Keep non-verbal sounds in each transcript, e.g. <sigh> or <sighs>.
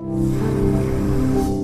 you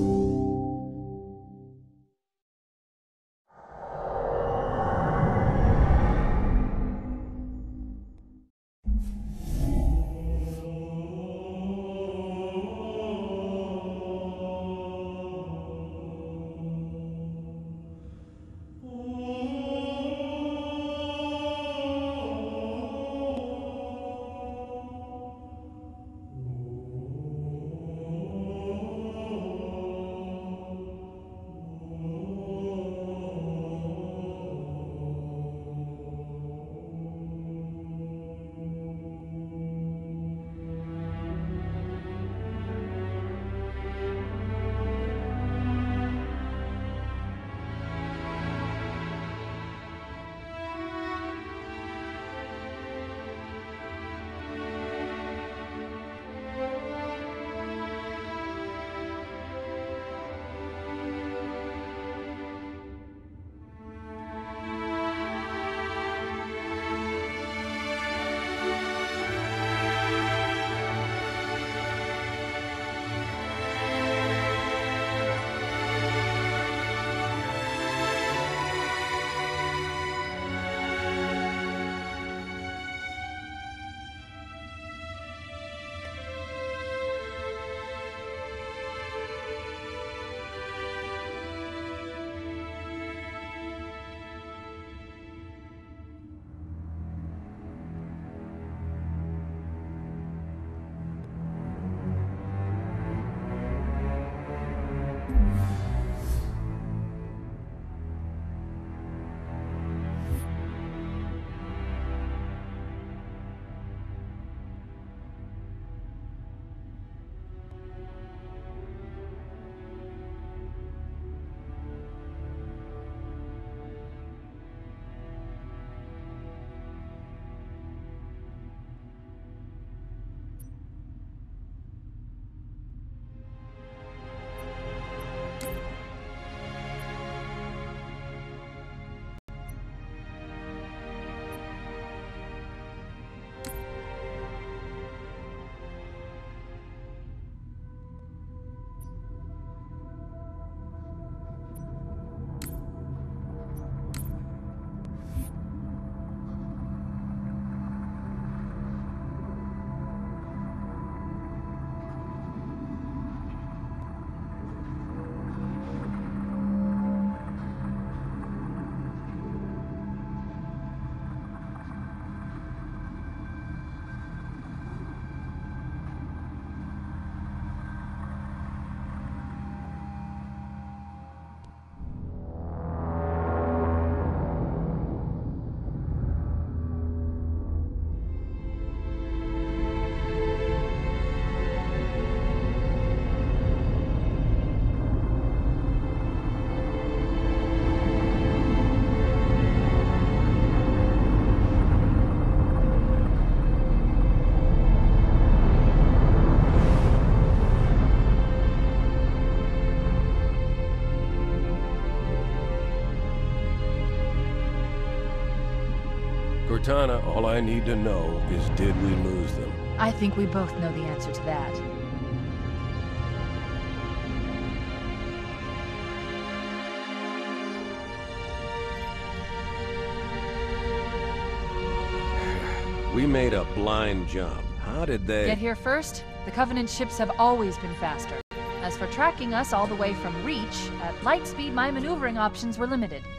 Cortana, all I need to know is did we lose them? I think we both know the answer to that. <sighs> We made a blind jump. How did they... Get here first? The Covenant ships have always been faster. As for tracking us all the way from Reach, at light speed my maneuvering options were limited. <sighs>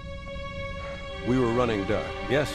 We were running dark, yes?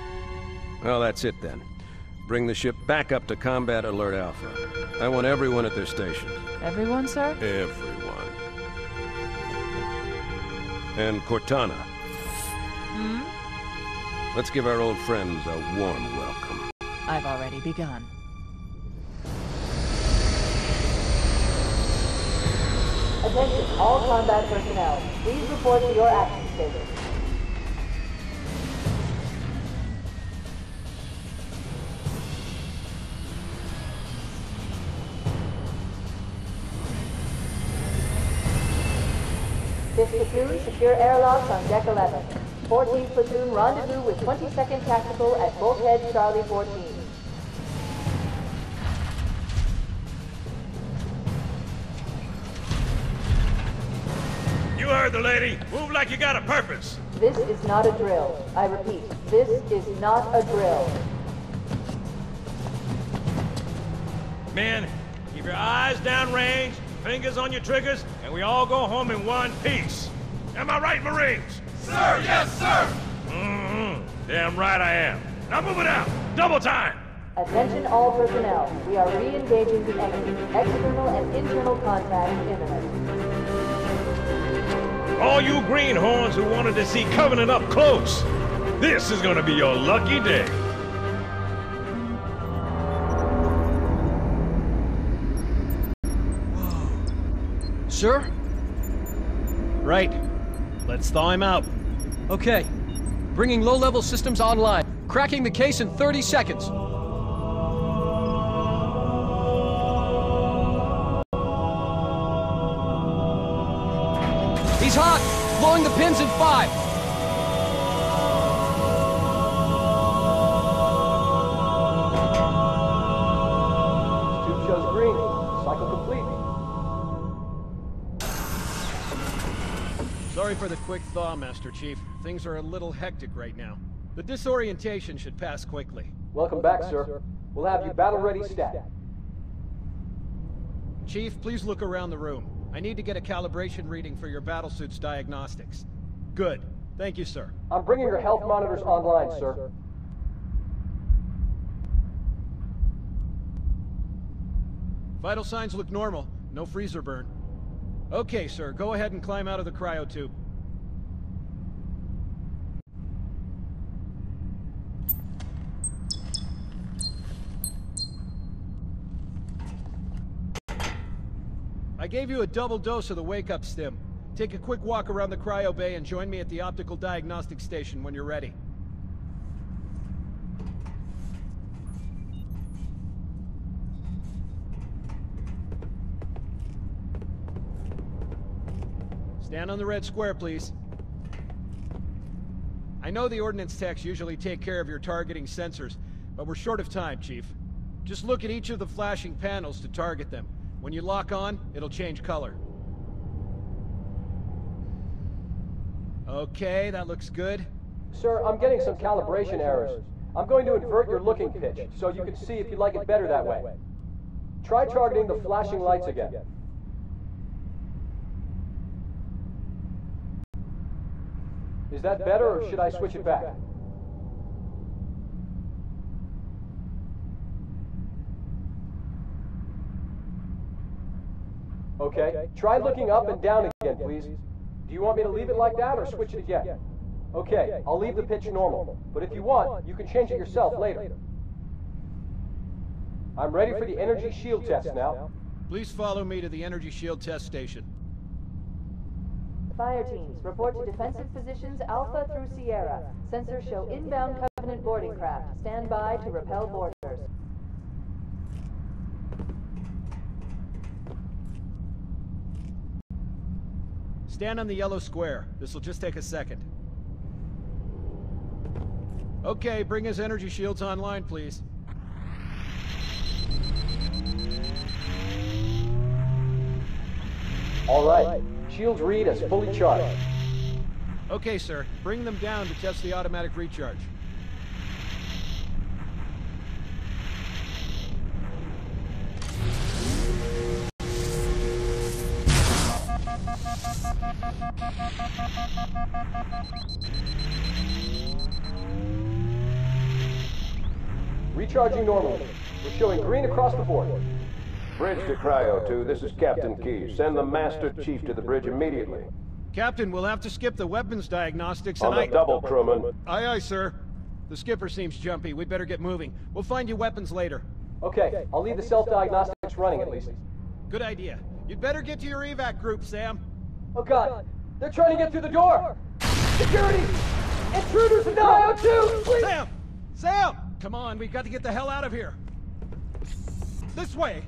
Well, that's it then. Bring the ship back up to Combat Alert Alpha. I want everyone at their stations. Everyone, sir? Everyone. And Cortana. Hmm? Let's give our old friends a warm welcome. I've already begun. Attention all combat personnel. Please report to your action stations. 52, secure airlocks on deck 11. 14th platoon rendezvous with 22nd Tactical at Bulkhead Charlie 14. You heard the lady. Move like you got a purpose. This is not a drill. I repeat, this is not a drill. Men, keep your eyes downrange fingers on your triggers, and we all go home in one piece. Am I right, Marines? Sir, yes, sir! Mm-hmm. Damn right I am. Now move it out. Double time. Attention all personnel. We are re-engaging the enemy. External and internal contact imminent. All you greenhorns who wanted to see Covenant up close, this is gonna be your lucky day. Sir? Right. Let's thaw him out. Okay. Bringing low-level systems online. Cracking the case in 30 seconds. He's hot! Blowing the pins in five! The quick thaw, Master Chief. Things are a little hectic right now. The disorientation should pass quickly. Welcome back, sir. We'll have you battle ready stat. Chief, please look around the room. I need to get a calibration reading for your battlesuit's diagnostics. Good. Thank you, sir. I'm bringing your health monitors online, sir. Vital signs look normal. No freezer burn. Okay, sir. Go ahead and climb out of the cryotube. I gave you a double dose of the wake-up stim. Take a quick walk around the cryo bay and join me at the optical diagnostic station when you're ready. Stand on the red square, please. I know the ordnance techs usually take care of your targeting sensors, but we're short of time, Chief. Just look at each of the flashing panels to target them. When you lock on, it'll change color. Okay, that looks good. Sir, I'm getting some calibration errors. I'm going to invert your looking pitch, so you can see if you like it better that way. Try targeting the flashing lights again. Is that better, or should I switch it back? Okay, try looking up and down again, please. Do you want me to leave it like that, or switch it again? Okay, I'll leave the pitch normal, but if you want, you can change it yourself later. I'm ready for the energy shield test now. Please follow me to the energy shield test station. Fire teams, report to defensive positions Alpha through Sierra. Sensors show inbound Covenant boarding craft. Stand by to repel boarders. Stand on the yellow square. This'll just take a second. Okay, bring his energy shields online, please. All right, shields read as fully charged. Okay, sir. Bring them down to test the automatic recharge. Recharging normally. We're showing green across the board. Bridge to Cryo 2, this is Captain Keyes. Send the Master Chief to the bridge immediately. Captain, we'll have to skip the weapons diagnostics and On the I... double, crewman. Aye, aye, sir. The skipper seems jumpy. We'd better get moving. We'll find you weapons later. Okay, I'll leave the self-diagnostics running at least. Good idea. You'd better get to your evac group, Sam. Oh god, they're trying to get through the door! Security! Intruders in 902! Please! Sam! Sam! Come on, we've got to get the hell out of here. This way!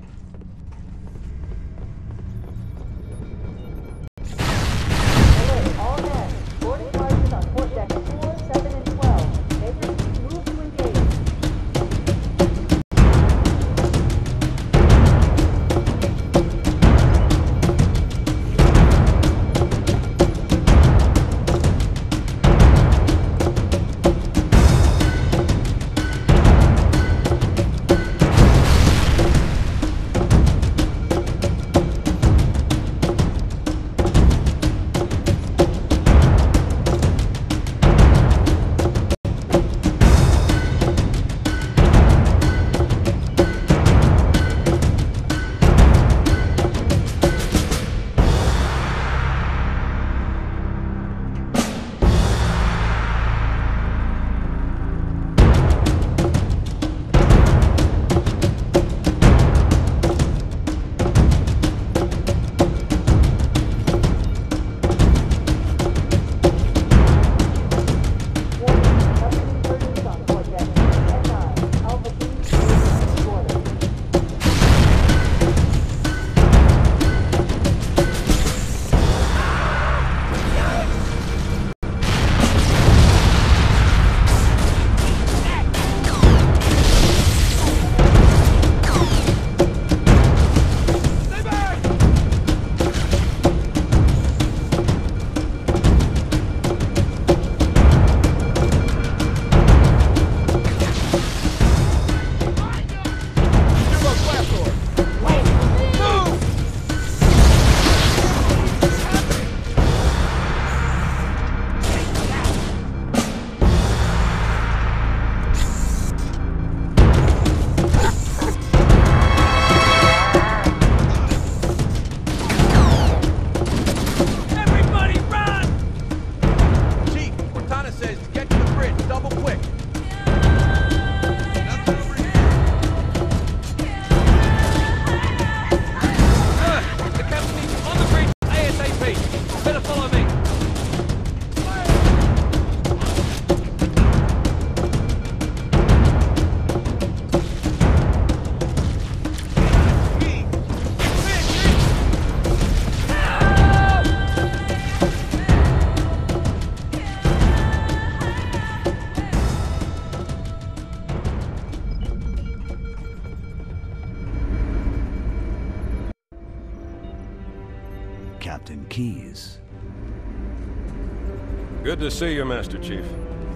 To see you, Master Chief.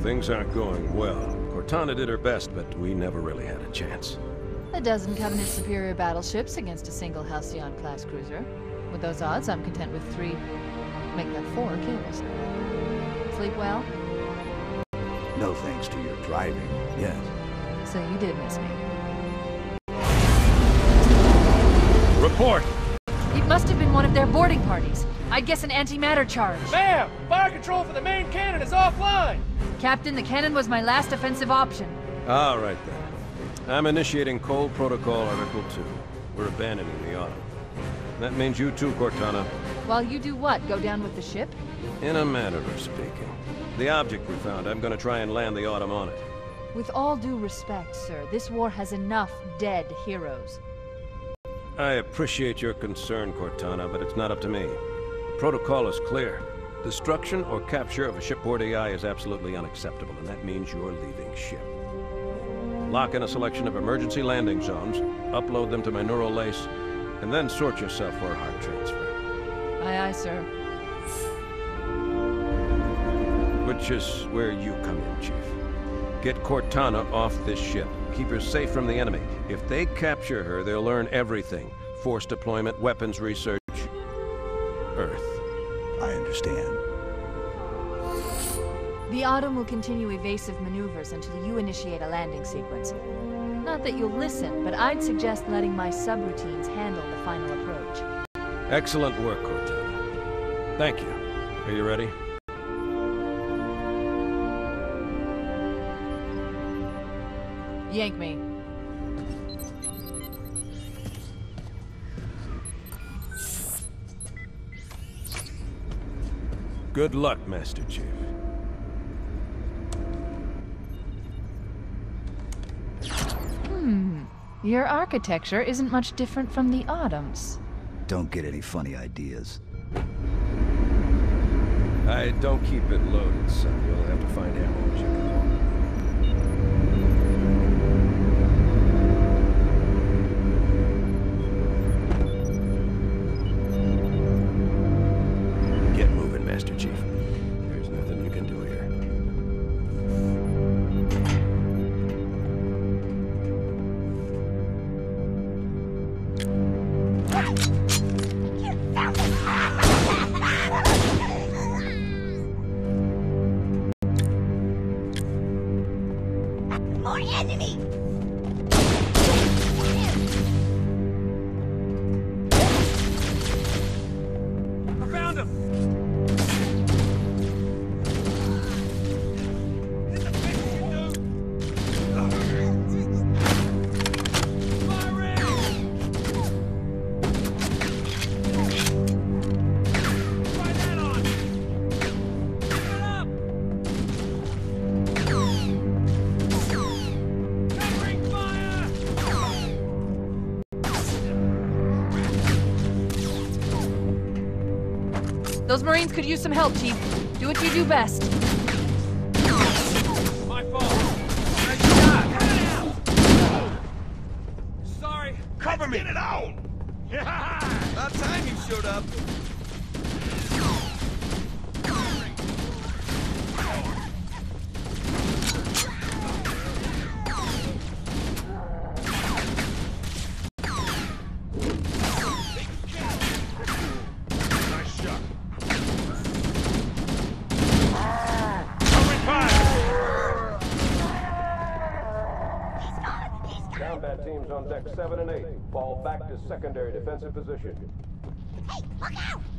Things aren't going well. Cortana did her best, but we never really had a chance. A dozen Covenant superior battleships against a single Halcyon-class cruiser. With those odds, I'm content with three... make that four kills. Sleep well? No thanks to your driving, yes. So you did miss me. Report! It must have been one of their boarding parties. I'd guess an antimatter charge. Ma'am! Fire control for the main cannon is offline! Captain, the cannon was my last offensive option. All right, then. I'm initiating Cole Protocol Article 2. We're abandoning the Autumn. That means you too, Cortana. While you do what? Go down with the ship? In a manner of speaking. The object we found, I'm gonna try and land the Autumn on it. With all due respect, sir, this war has enough dead heroes. I appreciate your concern, Cortana, but it's not up to me. Protocol is clear. Destruction or capture of a shipboard AI is absolutely unacceptable, and that means you're leaving ship. Lock in a selection of emergency landing zones, upload them to my neural lace, and then sort yourself for a heart transfer. Aye, aye, sir. Which is where you come in, Chief. Get Cortana off this ship. Keep her safe from the enemy. If they capture her, they'll learn everything. Force deployment, weapons research, The Autumn will continue evasive maneuvers until you initiate a landing sequence. Not that you'll listen, but I'd suggest letting my subroutines handle the final approach. Excellent work, Cortana. Thank you. Are you ready? Yank me. Good luck, Master Chief. Hmm. Your architecture isn't much different from the Autumn's. Don't get any funny ideas. I don't keep it loaded. You'll have to find ammo enemy! Marines could use some help, Chief. Do what you do best. defensive position. Hey, look out!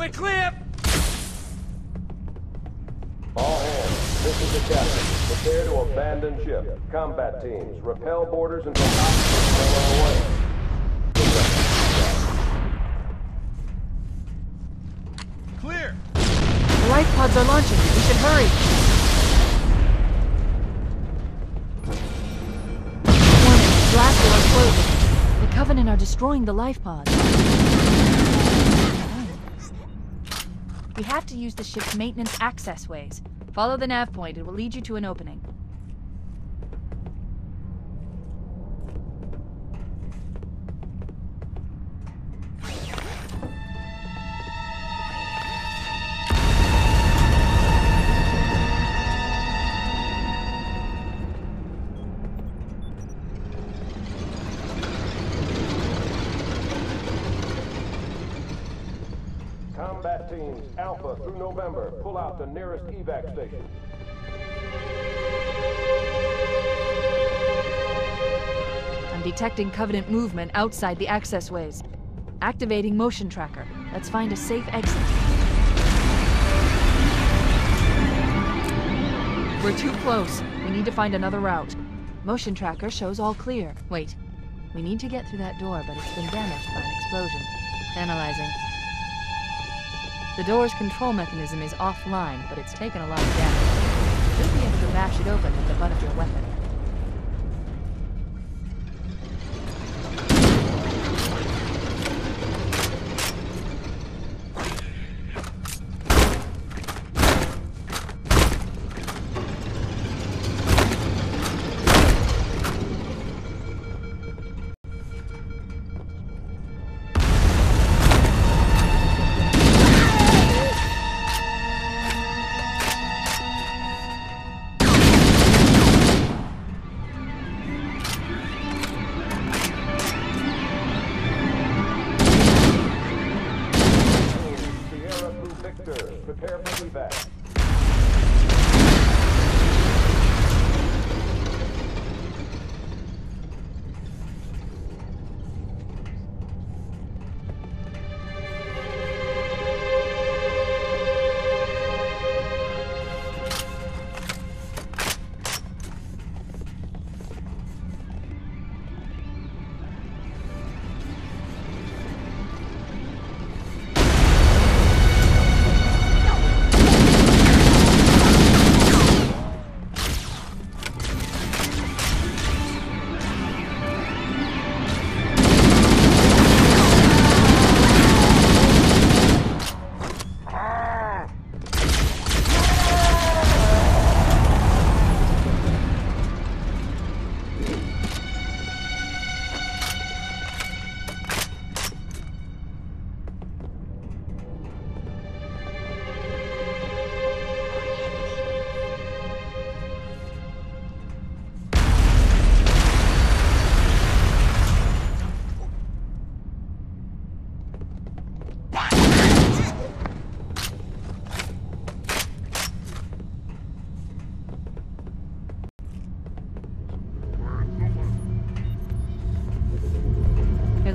We're clear! All hands, this is the captain. Prepare to abandon ship. Combat teams, repel boarders until ops are away. Clear! The life pods are launching. We should hurry. Warning, blast doors closing. The Covenant are destroying the life pods. We have to use the ship's maintenance access ways. Follow the nav point. It will lead you to an opening. Alpha through November, pull out the nearest evac station. I'm detecting Covenant movement outside the access ways. Activating motion tracker. Let's find a safe exit. We're too close. We need to find another route. Motion tracker shows all clear. Wait. We need to get through that door, but it's been damaged by an explosion. Analyzing. The door's control mechanism is offline, but it's taken a lot of damage. Should be able to bash it open with the butt of your weapon.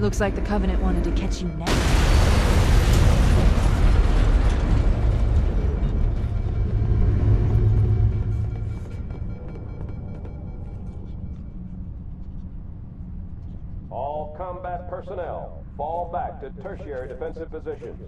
Looks like the Covenant wanted to catch you now. All combat personnel, fall back to tertiary defensive positions.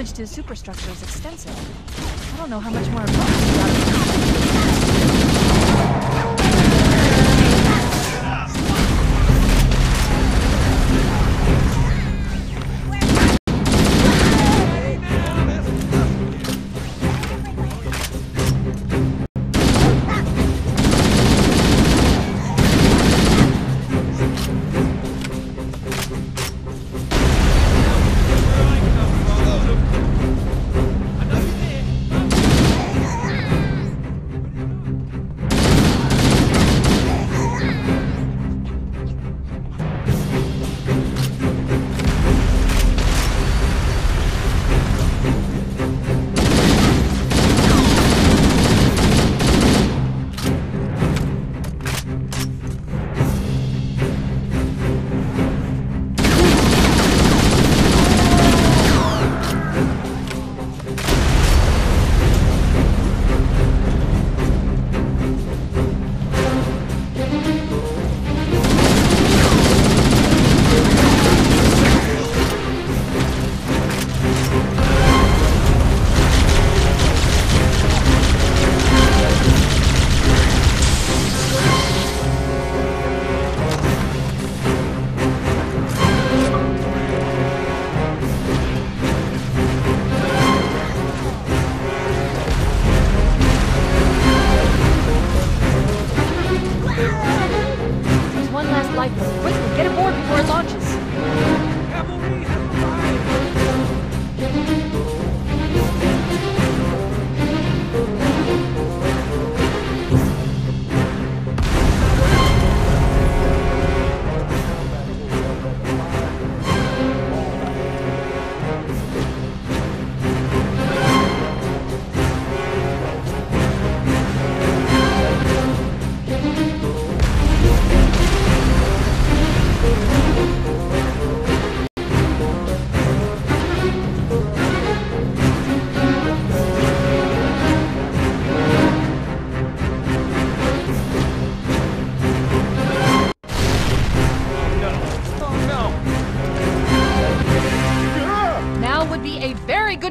Damage to the superstructure is extensive. I don't know how much more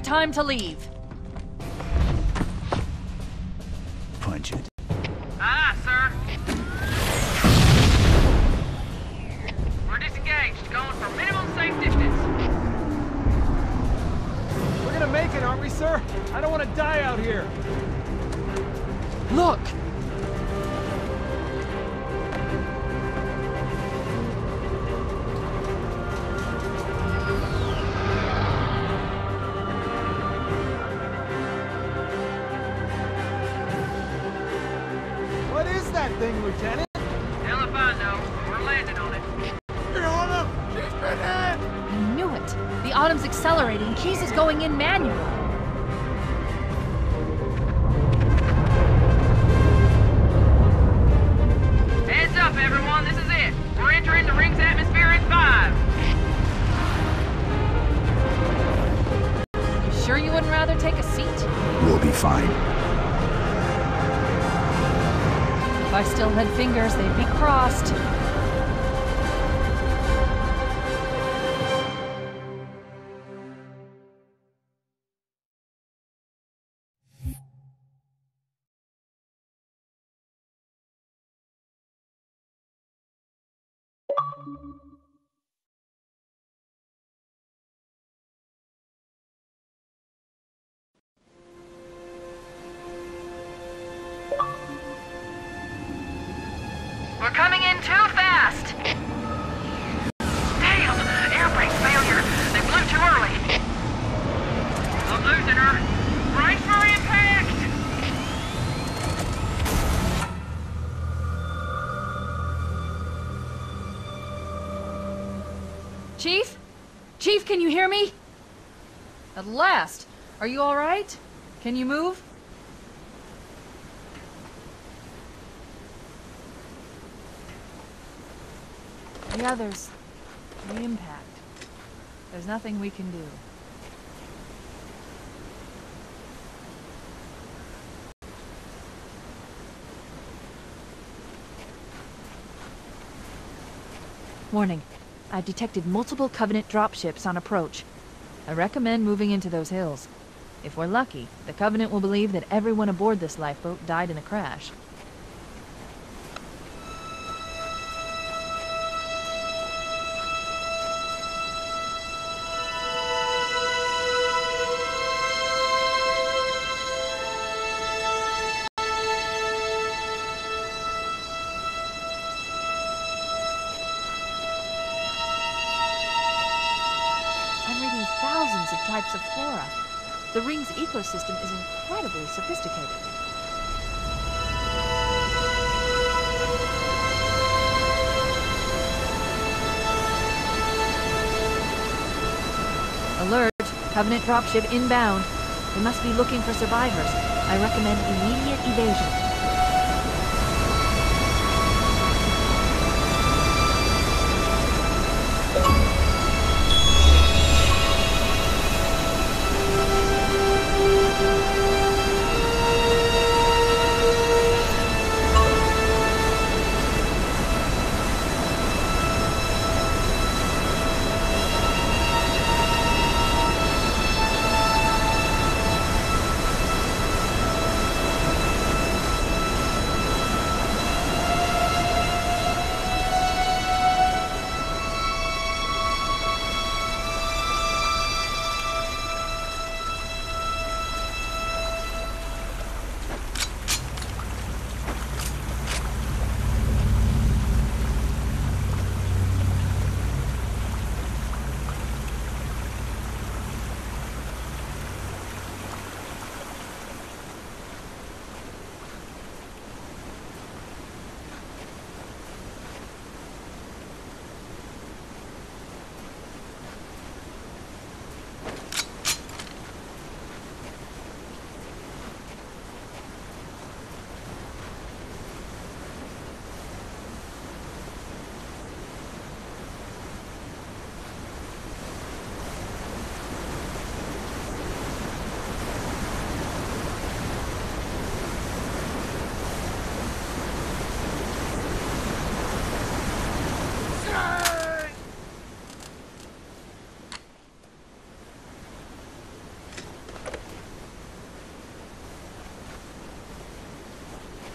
time to leave. Punch it. Ah, sir. We're disengaged, going for minimum safe distance. We're gonna make it, aren't we, sir? I don't want to die out here. Look! We're coming in too fast. Damn! Air brake failure. They blew too early. Losing her. For impact! Chief? Chief, can you hear me? At last. Are you all right? Can you move? The others. The impact. There's nothing we can do. Warning. I've detected multiple Covenant dropships on approach. I recommend moving into those hills. If we're lucky, the Covenant will believe that everyone aboard this lifeboat died in the crash. Covenant dropship inbound. They must be looking for survivors. I recommend immediate evasion.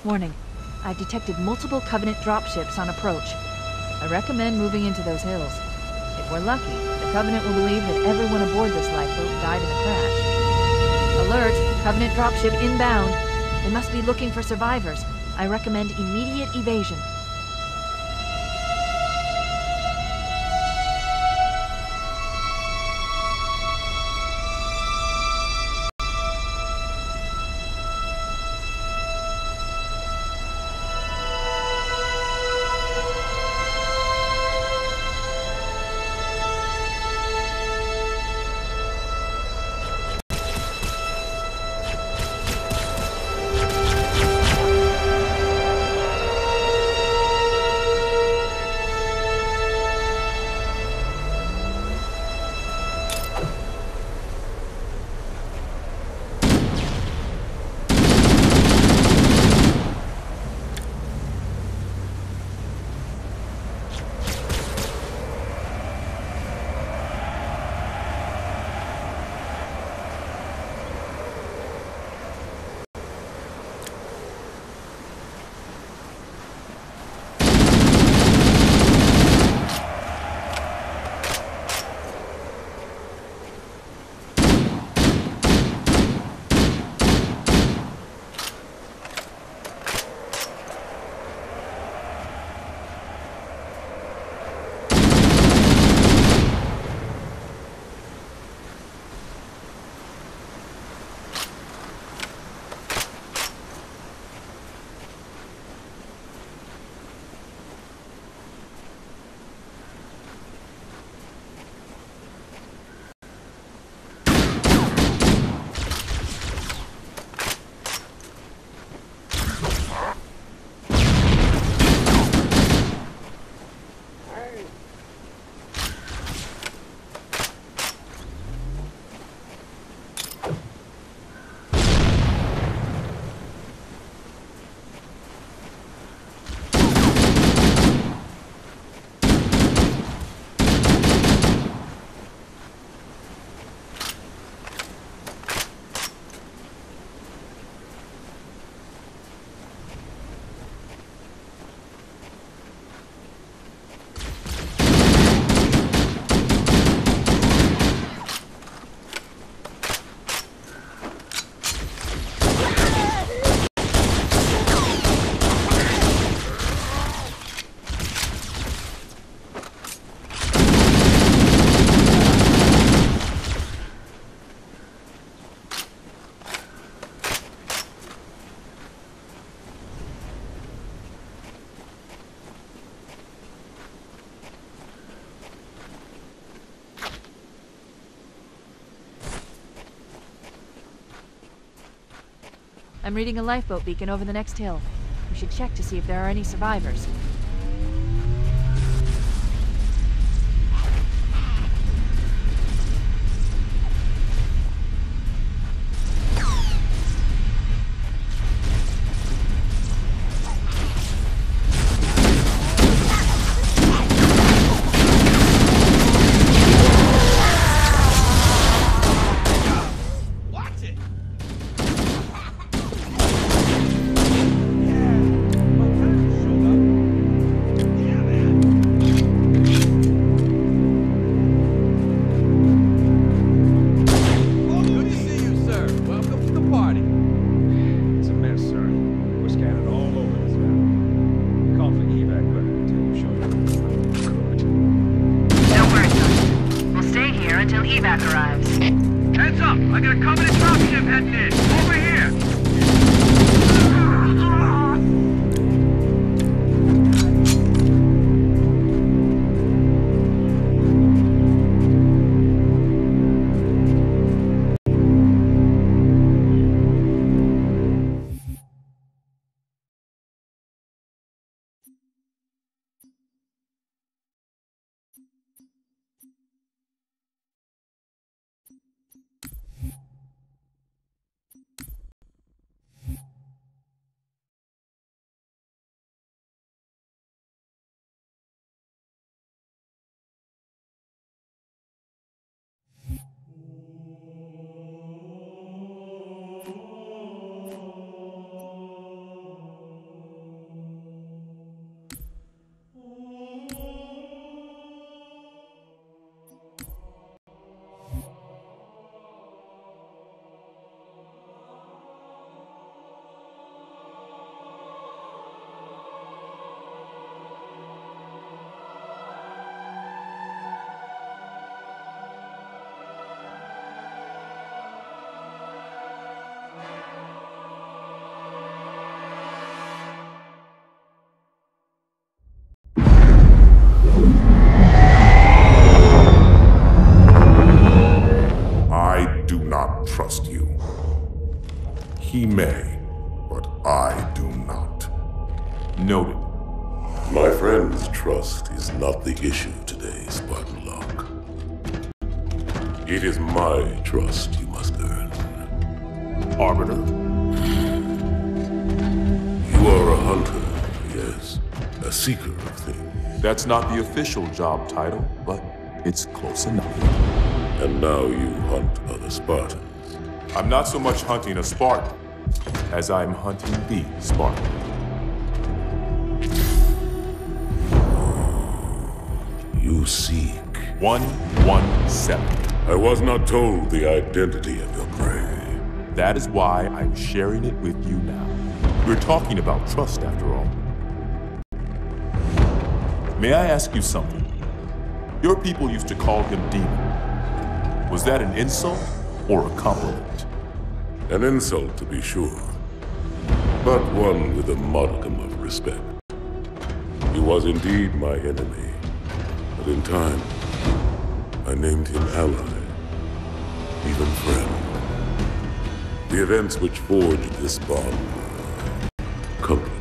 Warning. I've detected multiple Covenant dropships on approach. I recommend moving into those hills. If we're lucky, the Covenant will believe that everyone aboard this lifeboat died in the crash. Alert! Covenant dropship inbound. They must be looking for survivors. I recommend immediate evasion. I'm reading a lifeboat beacon over the next hill. We should check to see if there are any survivors. That's not the official job title, but it's close enough. And now you hunt other Spartans. I'm not so much hunting a Spartan as I'm hunting the Spartan. Oh, you seek. 117. I was not told the identity of your prey. That is why I'm sharing it with you now. We're talking about trust after all. May I ask you something? Your people used to call him Demon. Was that an insult or a compliment? An insult, to be sure, but one with a modicum of respect. He was indeed my enemy, but in time, I named him ally, even friend. The events which forged this bond were complicated.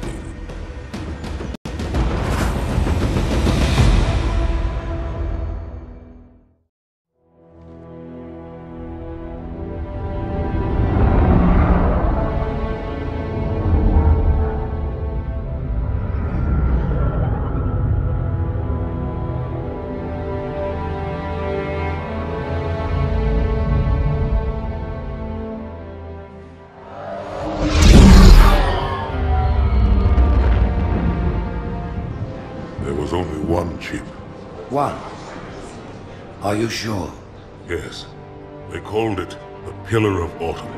You sure? Yes. They called it the Pillar of Autumn.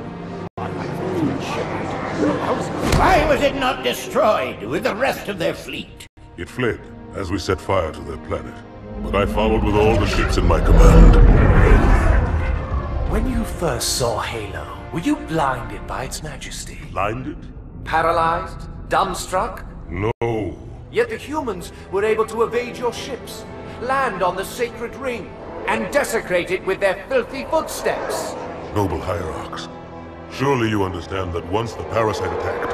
Why was it not destroyed with the rest of their fleet? It fled as we set fire to their planet. But I followed with all the ships in my command. When you first saw Halo, were you blinded by its majesty? Blinded? Paralyzed? Dumbstruck? No. Yet the humans were able to evade your ships, land on the sacred ring, and desecrate it with their filthy footsteps. Noble hierarchs, Surely you understand that once the parasite attacked,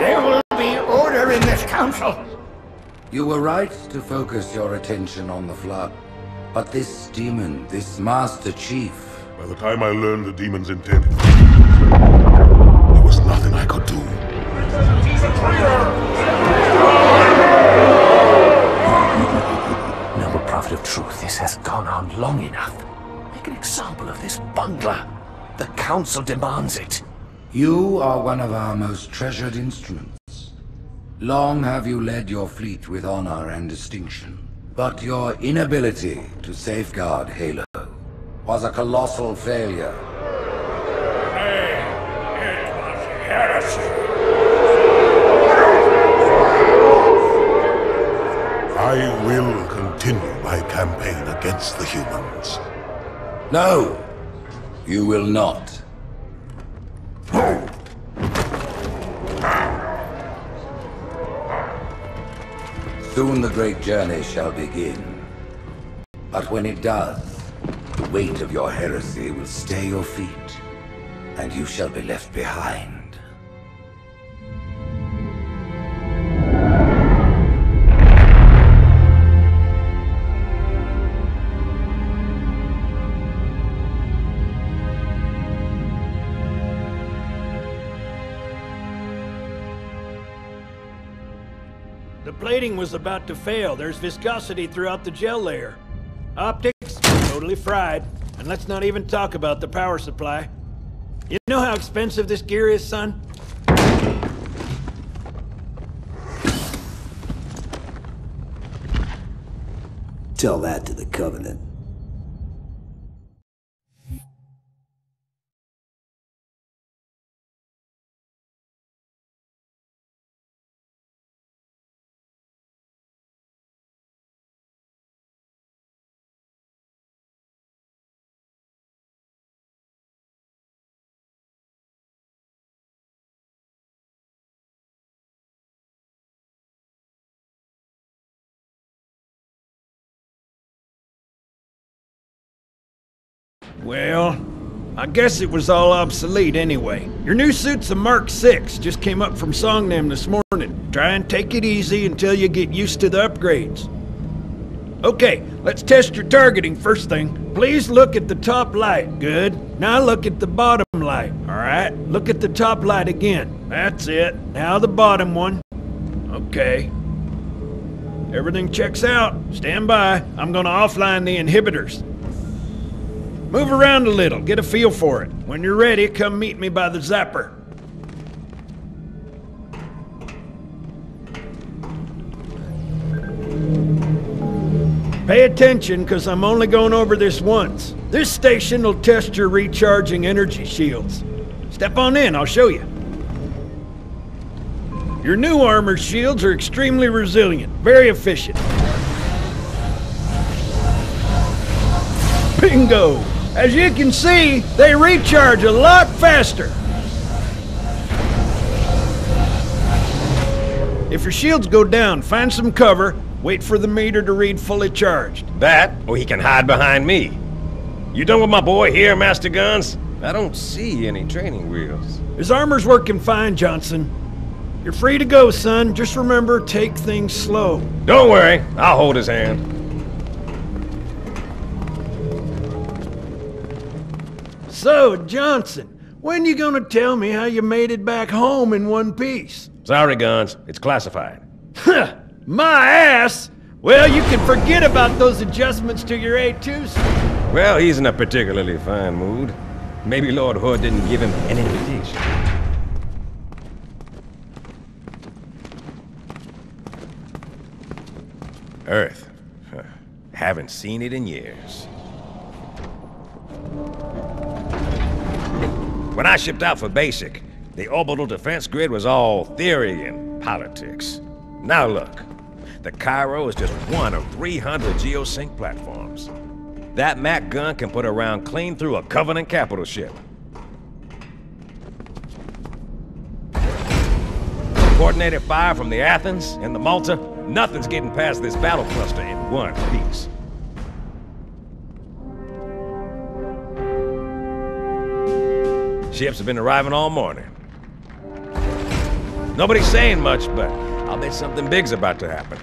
There will be order in this council. You were right to focus your attention on the Flood. But this demon, this Master Chief... by the time I learned the demon's intent, there was nothing I could do. Noble prophet of truth, this has gone on long enough. Make an example of this bungler. The council demands it. You are one of our most treasured instruments. Long have you led your fleet with honor and distinction. But your inability to safeguard Halo was a colossal failure. I will continue my campaign against the humans. No, you will not. Soon the great journey shall begin. But when it does, the weight of your heresy will stay your feet, and you shall be left behind. Plating was about to fail. There's viscosity throughout the gel layer. Optics, totally fried. And let's not even talk about the power supply. You know how expensive this gear is, son? Tell that to the Covenant. Well, I guess it was all obsolete anyway. Your new suit's a Mark 6, just came up from Songnam this morning. Try and take it easy until you get used to the upgrades. Okay, let's test your targeting first thing. Please look at the top light. Good. Now look at the bottom light. Alright, look at the top light again. That's it. Now the bottom one. Okay. Everything checks out. Stand by. I'm gonna offline the inhibitors. Move around a little, get a feel for it. When you're ready, come meet me by the zapper. Pay attention, because I'm only going over this once. This station will test your recharging energy shields. Step on in, I'll show you. Your new armor shields are extremely resilient, very efficient. Bingo! As you can see, they recharge a lot faster. If your shields go down, find some cover, wait for the meter to read fully charged. That, or he can hide behind me. You done with my boy here, Master Guns? I don't see any training wheels. His armor's working fine, Johnson. You're free to go, son. Just remember, take things slow. Don't worry, I'll hold his hand. So, Johnson, when you gonna tell me how you made it back home in one piece? Sorry, Guns. It's classified. Huh! My ass! Well, you can forget about those adjustments to your A2s. Well, he's in a particularly fine mood. Maybe Lord Hood didn't give him an invitation. Earth. Huh. Haven't seen it in years. When I shipped out for basic, the orbital defense grid was all theory and politics. Now look, the Cairo is just one of 300 geosync platforms. That Mac gun can put a round clean through a Covenant capital ship. Coordinated fire from the Athens and the Malta, nothing's getting past this battle cluster in one piece. Ships have been arriving all morning. Nobody's saying much, but I'll bet something big's about to happen.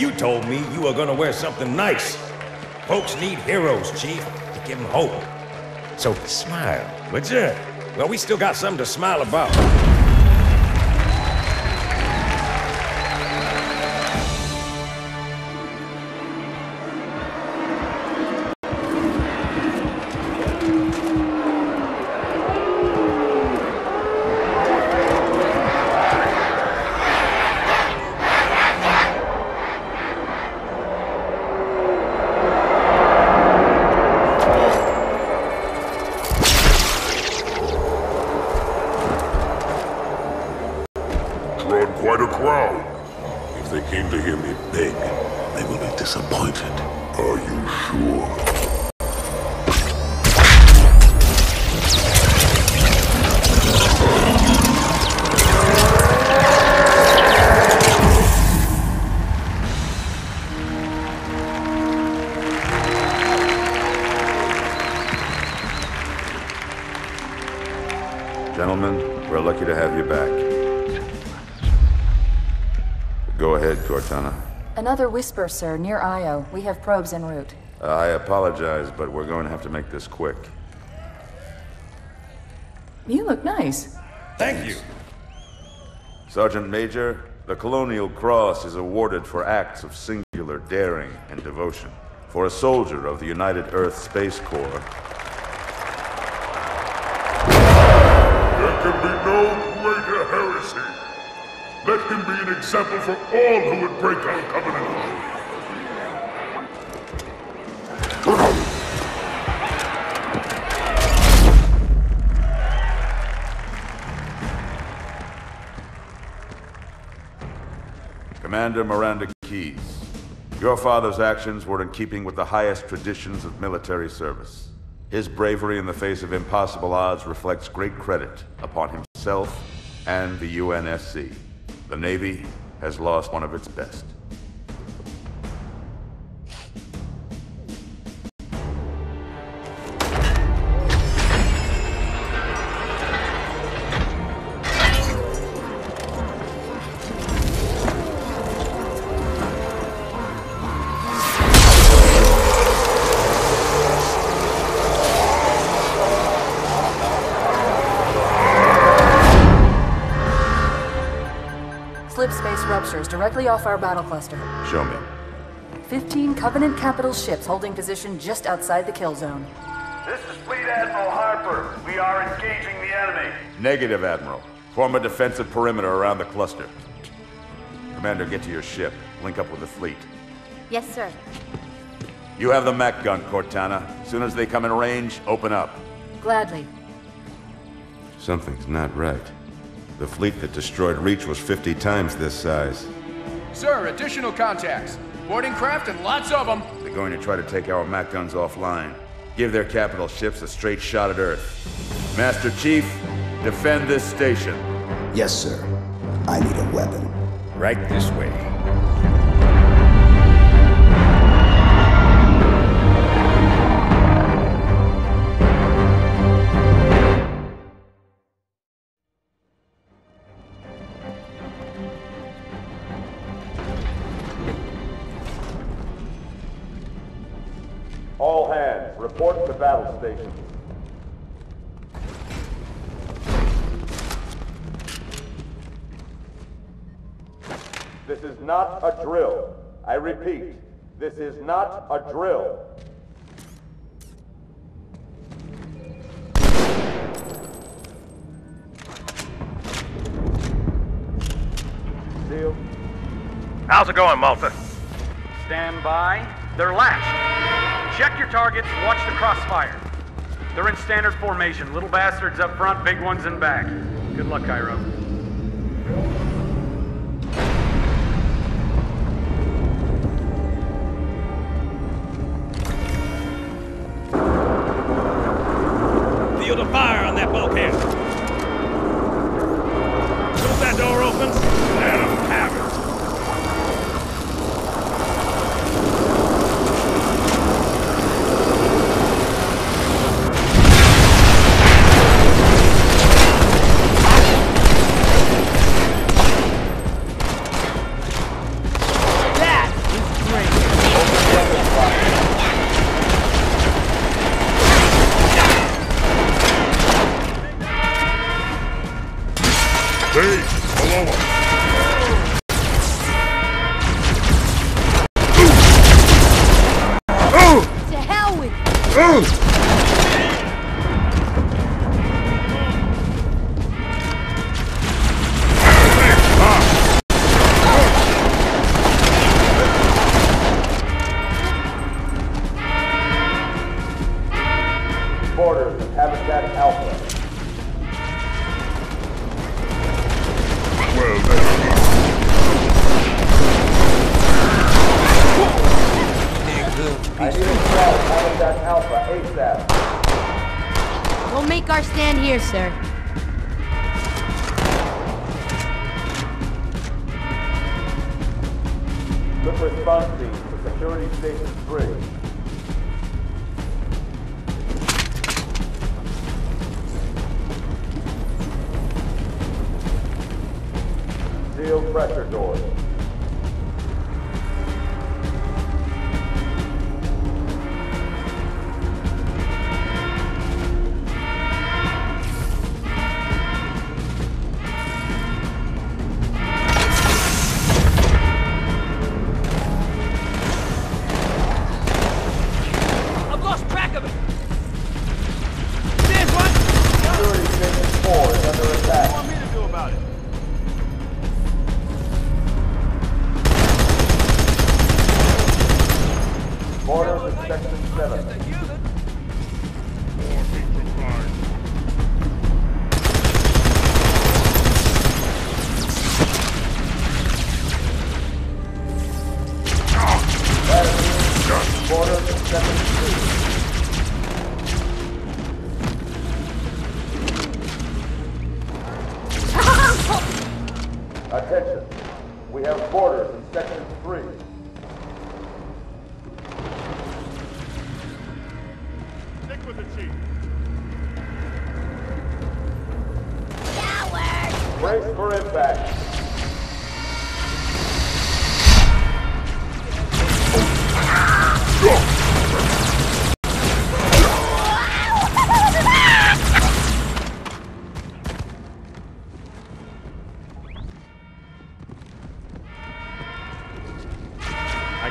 You told me you were gonna wear something nice. Folks need heroes, Chief, to give them hope. So smile, would you? Well, we still got something to smile about. Another whisper, sir, near Io. We have probes en route. Uh, I apologize, but we're going to have to make this quick. You look nice. Thank you. Sergeant Major, the Colonial Cross is awarded for acts of singular daring and devotion. For a soldier of the United Earth Space Corps, example for all who would break our covenant. Commander Miranda Keyes, your father's actions were in keeping with the highest traditions of military service. His bravery in the face of impossible odds reflects great credit upon himself and the UNSC. The Navy has lost one of its best. Directly off our battle cluster. Show me. 15 Covenant capital ships holding position just outside the kill zone. This is Fleet Admiral Harper. We are engaging the enemy. Negative, Admiral. Form a defensive perimeter around the cluster. Commander, get to your ship. Link up with the fleet. Yes, sir. You have the Mac gun, Cortana. Soon as they come in range, open up. Gladly. Something's not right. The fleet that destroyed Reach was 50 times this size. Sir, additional contacts. Boarding craft and lots of them. They're going to try to take our Mac guns offline. Give their capital ships a straight shot at Earth. Master Chief, defend this station. Yes, sir. I need a weapon. Right this way. a drill. I repeat, this is not a drill. Deal. How's it going, Malta? Stand by. They're lashed. Check your targets, watch the crossfire. They're in standard formation. Little bastards up front, big ones in back. Good luck, Cairo.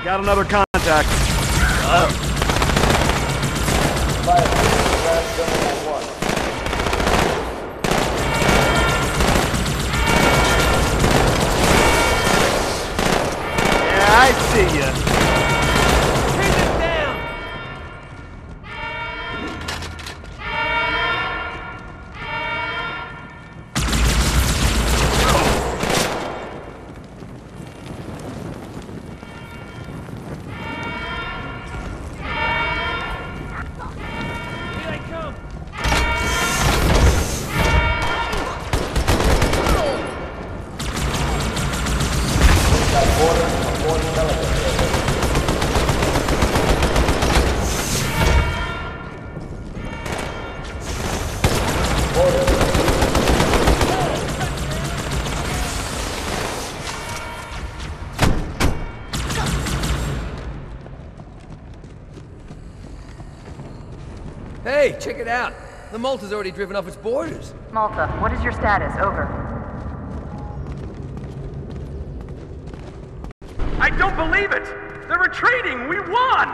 Got another contact. Uh, Malta's already driven off its borders. Malta, what is your status? Over. I don't believe it! They're retreating! We won!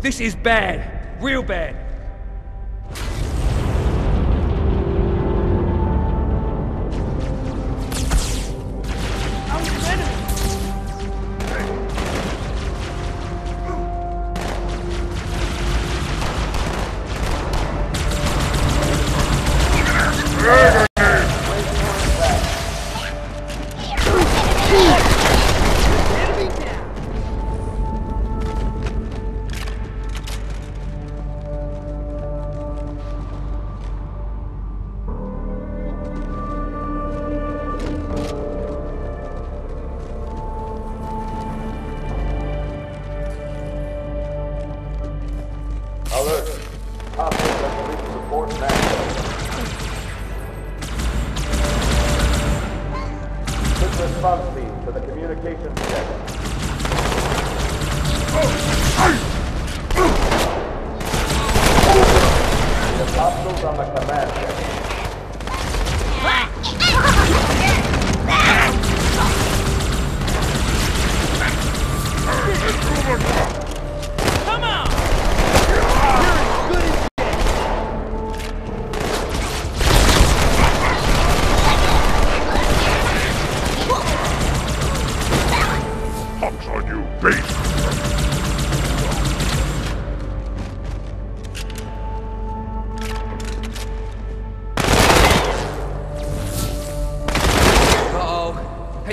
This is bad. Real bad.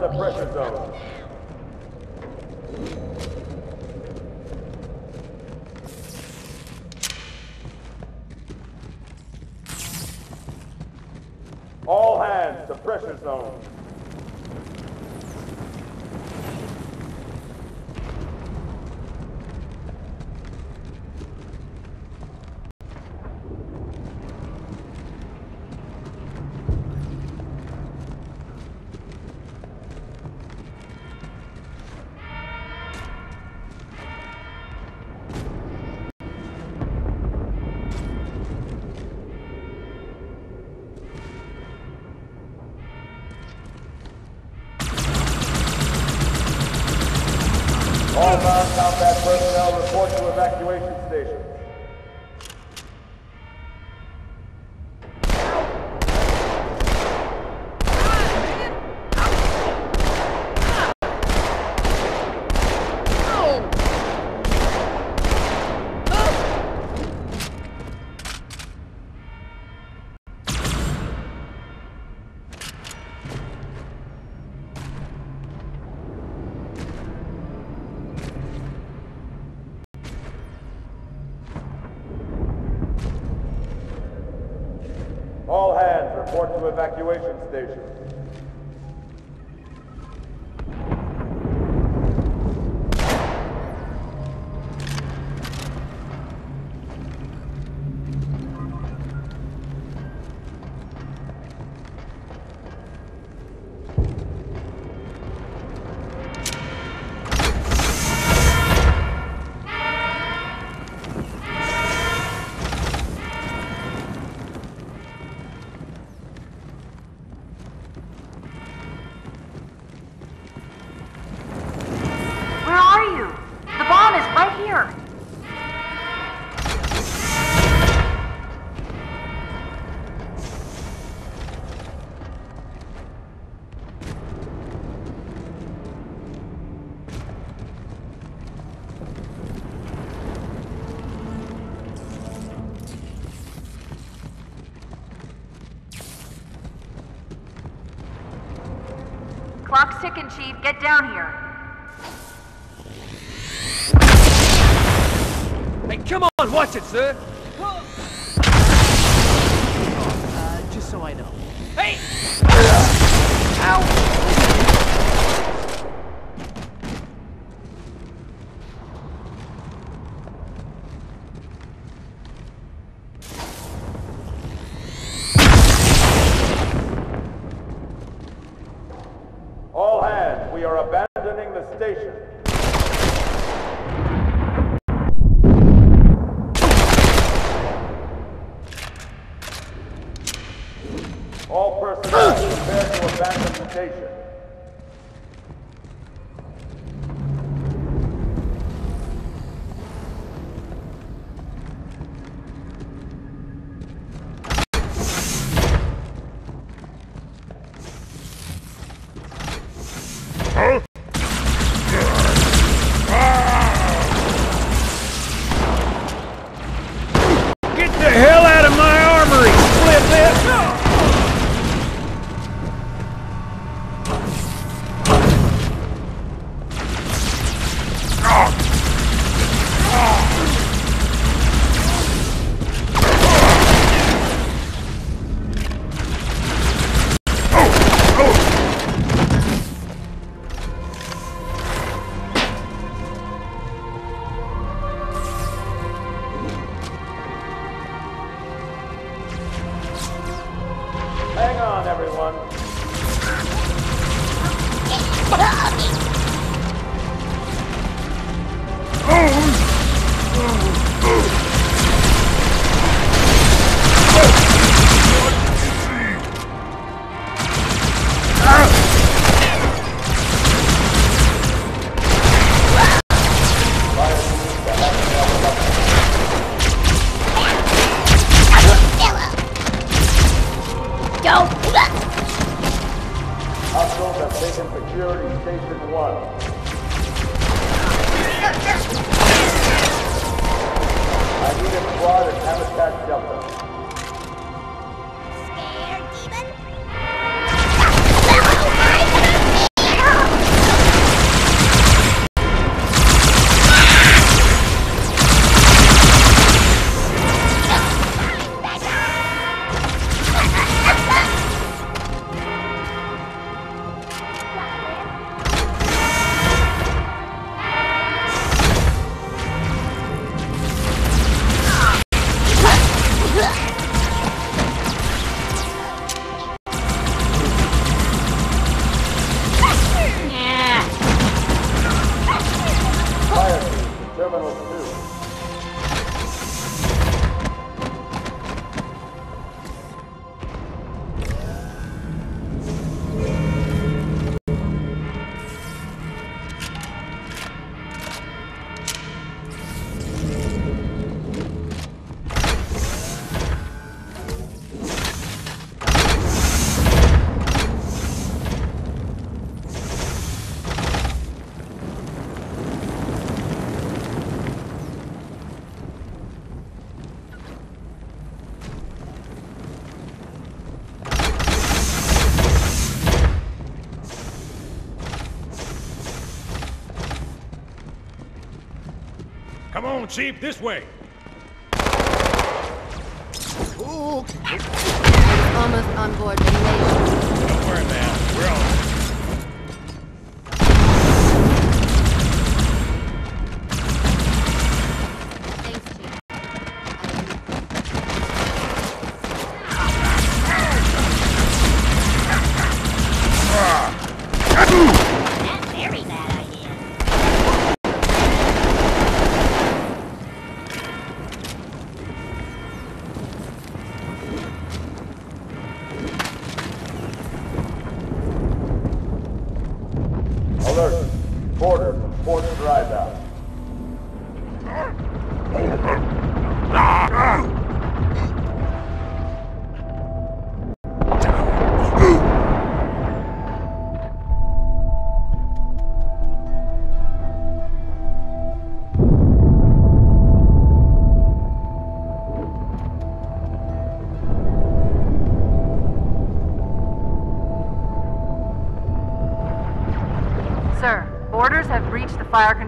to pressure zone. Evacuation stations. chicken, Chief. Get down here. Hey, come on, watch it, sir! Don't this way!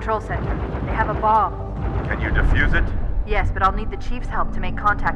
control center. They have a bomb. Can you defuse it? Yes, but I'll need the Chief's help to make contact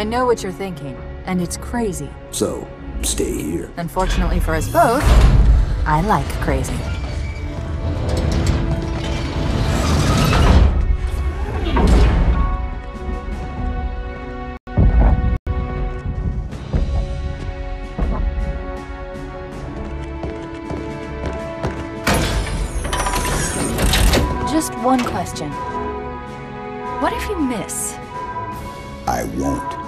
I know what you're thinking, and it's crazy. So, stay here. Unfortunately for us both, I like crazy. Just one question. What if you miss? I won't.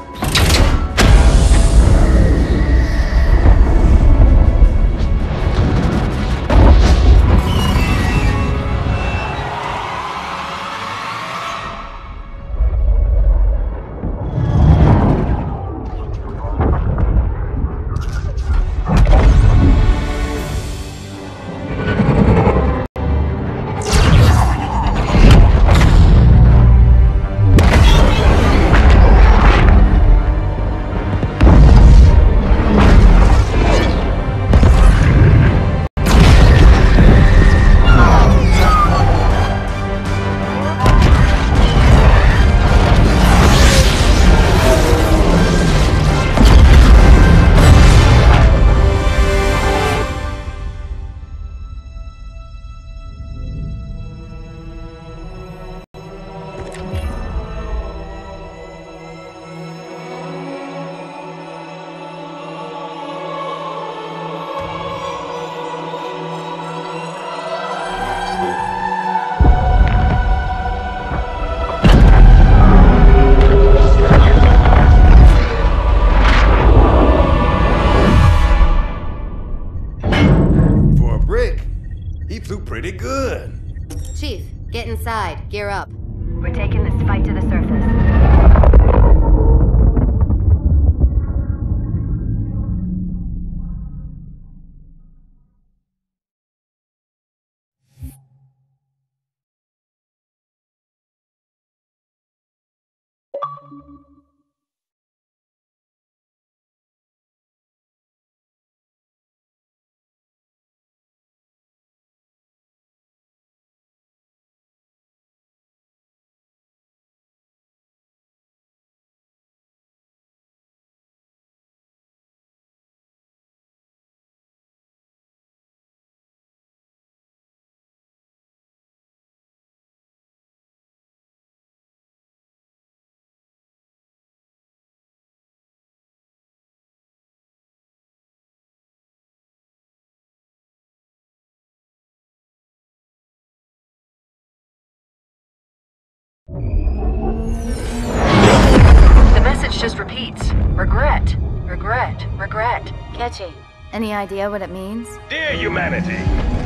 Catchy. Any idea what it means? Dear humanity,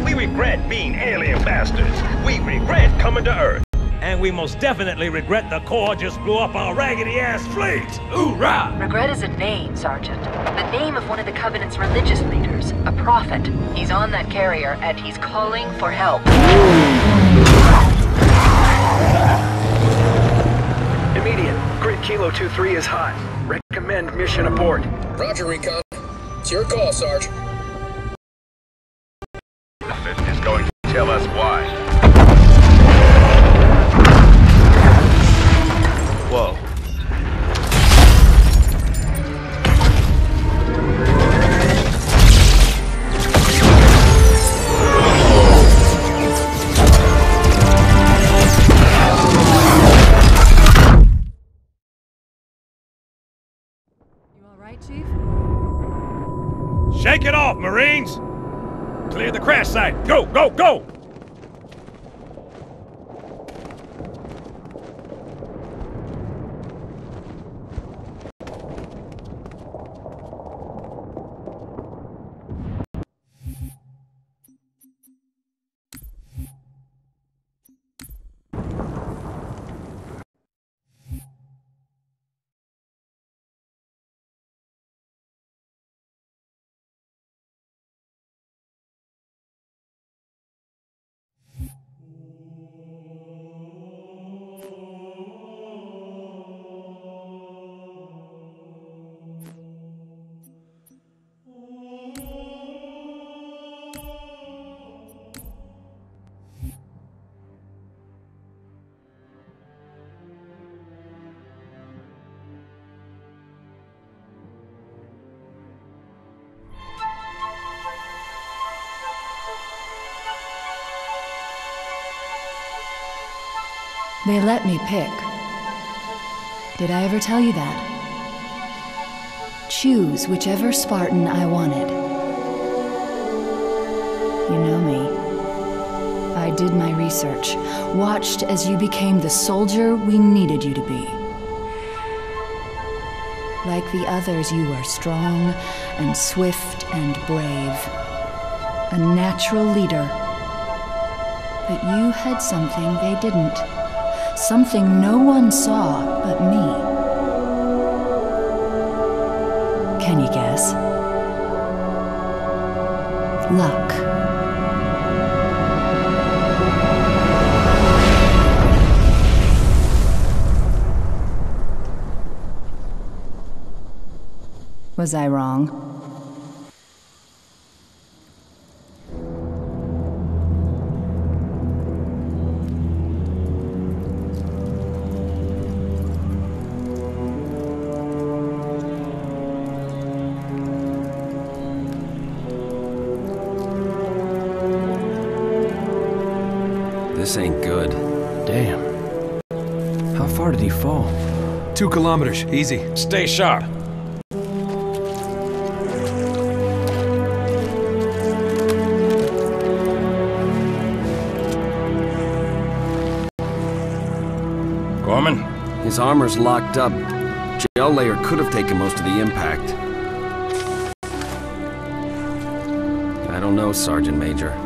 we regret being alien bastards. We regret coming to Earth. And we most definitely regret the Corps just blew up our raggedy-ass fleet. Hoorah! Regret is a name, Sergeant. The name of one of the Covenant's religious leaders, a prophet. He's on that carrier, and he's calling for help. Immediate. Grid Kilo 2-3 is hot. Recommend mission abort. Roger, Recon. It's your call, Sarge. They let me pick. Did I ever tell you that? Choose whichever Spartan I wanted. You know me. I did my research, watched as you became the soldier we needed you to be. Like the others, you are strong and swift and brave. A natural leader. But you had something they didn't. Something no one saw but me. Can you guess? Luck. Was I wrong? Kilometers, easy. Stay sharp. Gorman? His armor's locked up. Gel layer could have taken most of the impact. I don't know, Sergeant Major.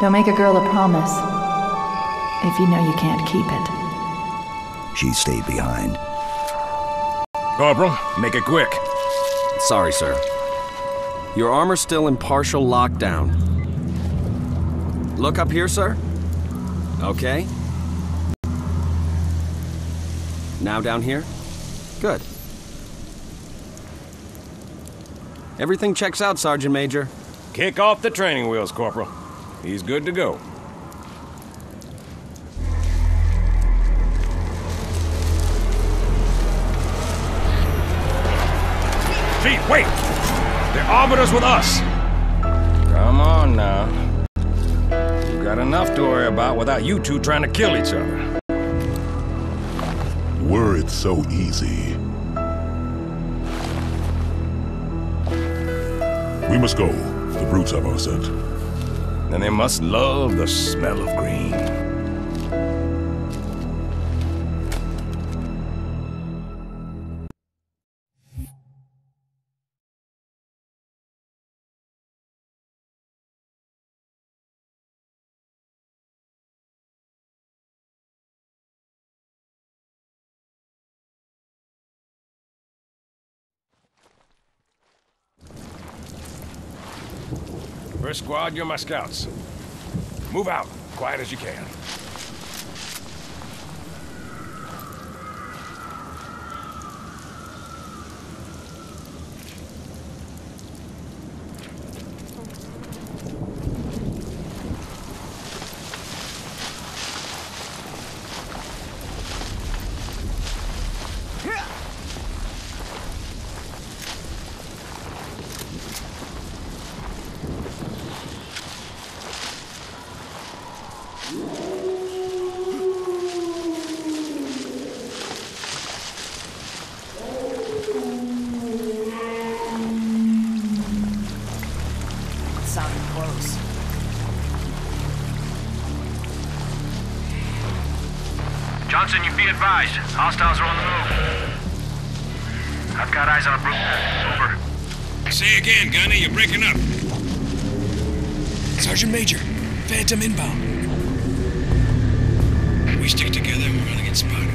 Don't make a girl a promise. If you know you can't keep it. She stayed behind. Corporal, make it quick. Sorry, sir. Your armor's still in partial lockdown. Look up here, sir. Okay. Now down here? Good. Everything checks out, Sergeant Major. Kick off the training wheels, Corporal. He's good to go. Chief, wait! The Arbiter's with us! Come on now. We've got enough to worry about without you two trying to kill each other. Were it so easy. We must go. The brutes have our scent. Then they must love the smell of green. Squad, you're my scouts. Move out, quiet as you can. Advised. Hostiles are on the move. I've got eyes on a brute. Over. Say again, Gunny, you're breaking up. Sergeant Major, Phantom inbound. We stick together, and we're gonna get spotted.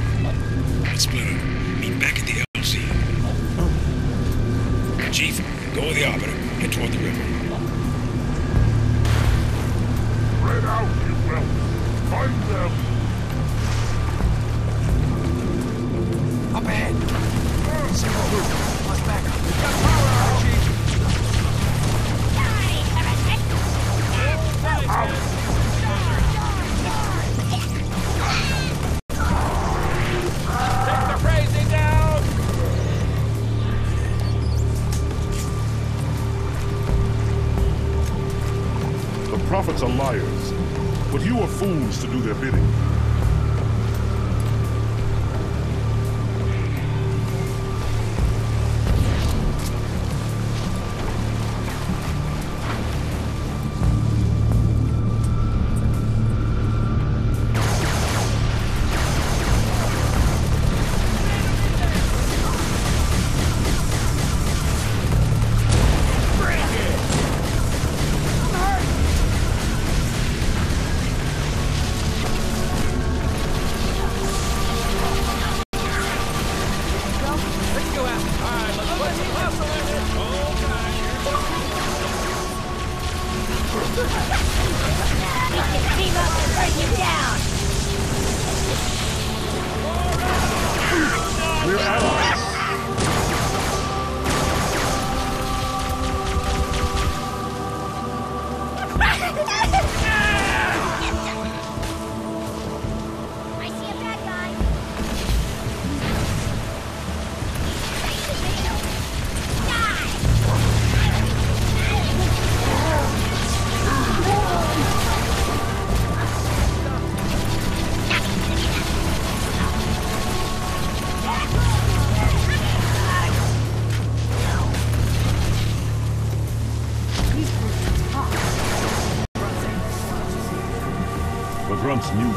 You to do their bidding.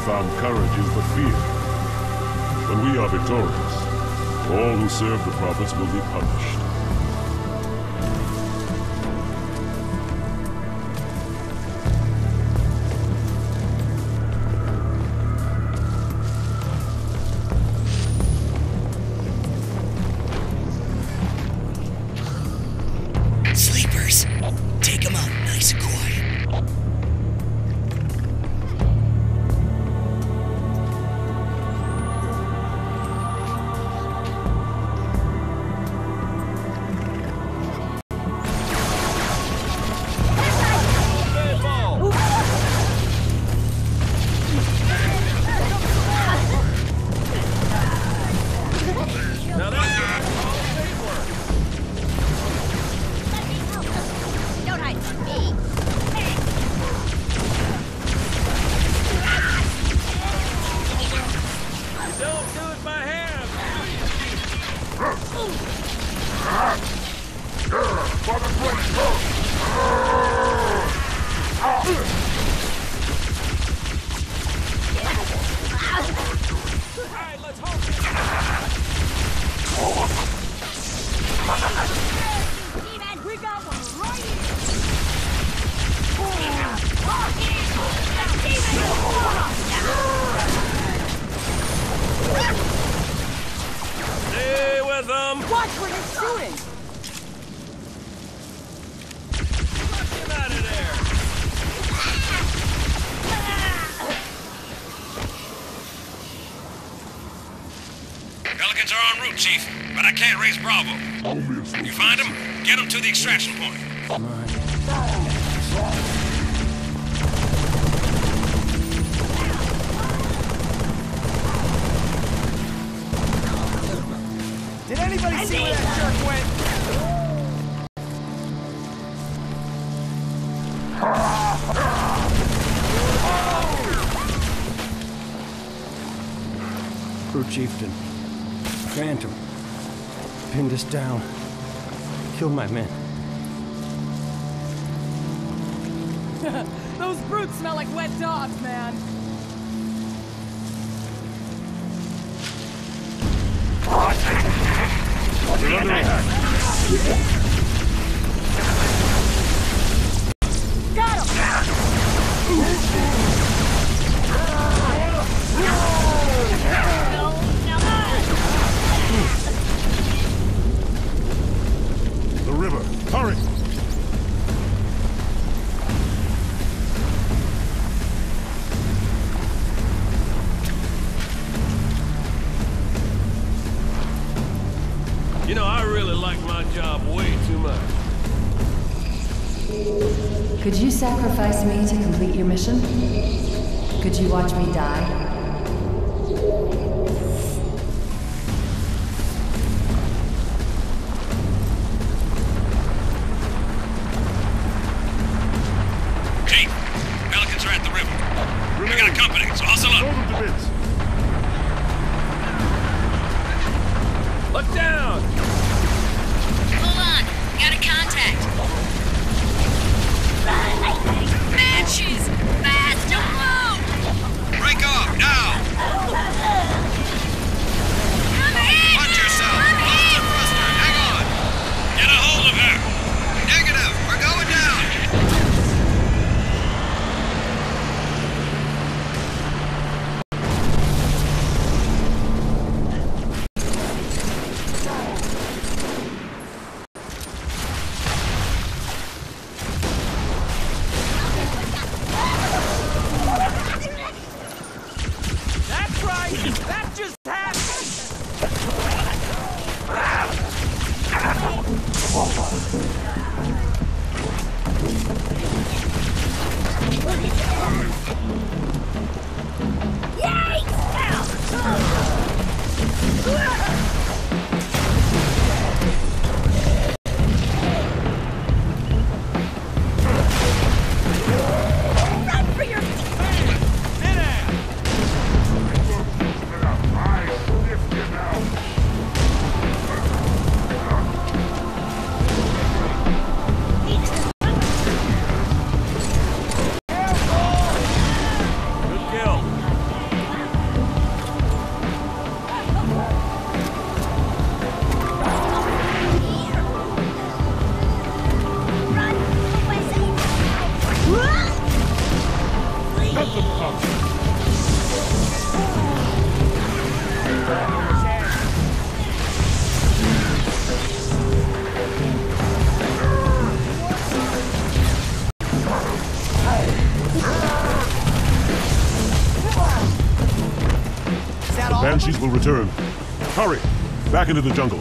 Newfound courage is but fear. When we are victorious, all who serve the prophets will be punished. can't raise Bravo. You find him? Get him to the extraction. down. Killed my men. <laughs> Those brutes smell like wet dogs, man. Attack. sacrifice me to complete your mission? Could you watch me die? back into the jungle.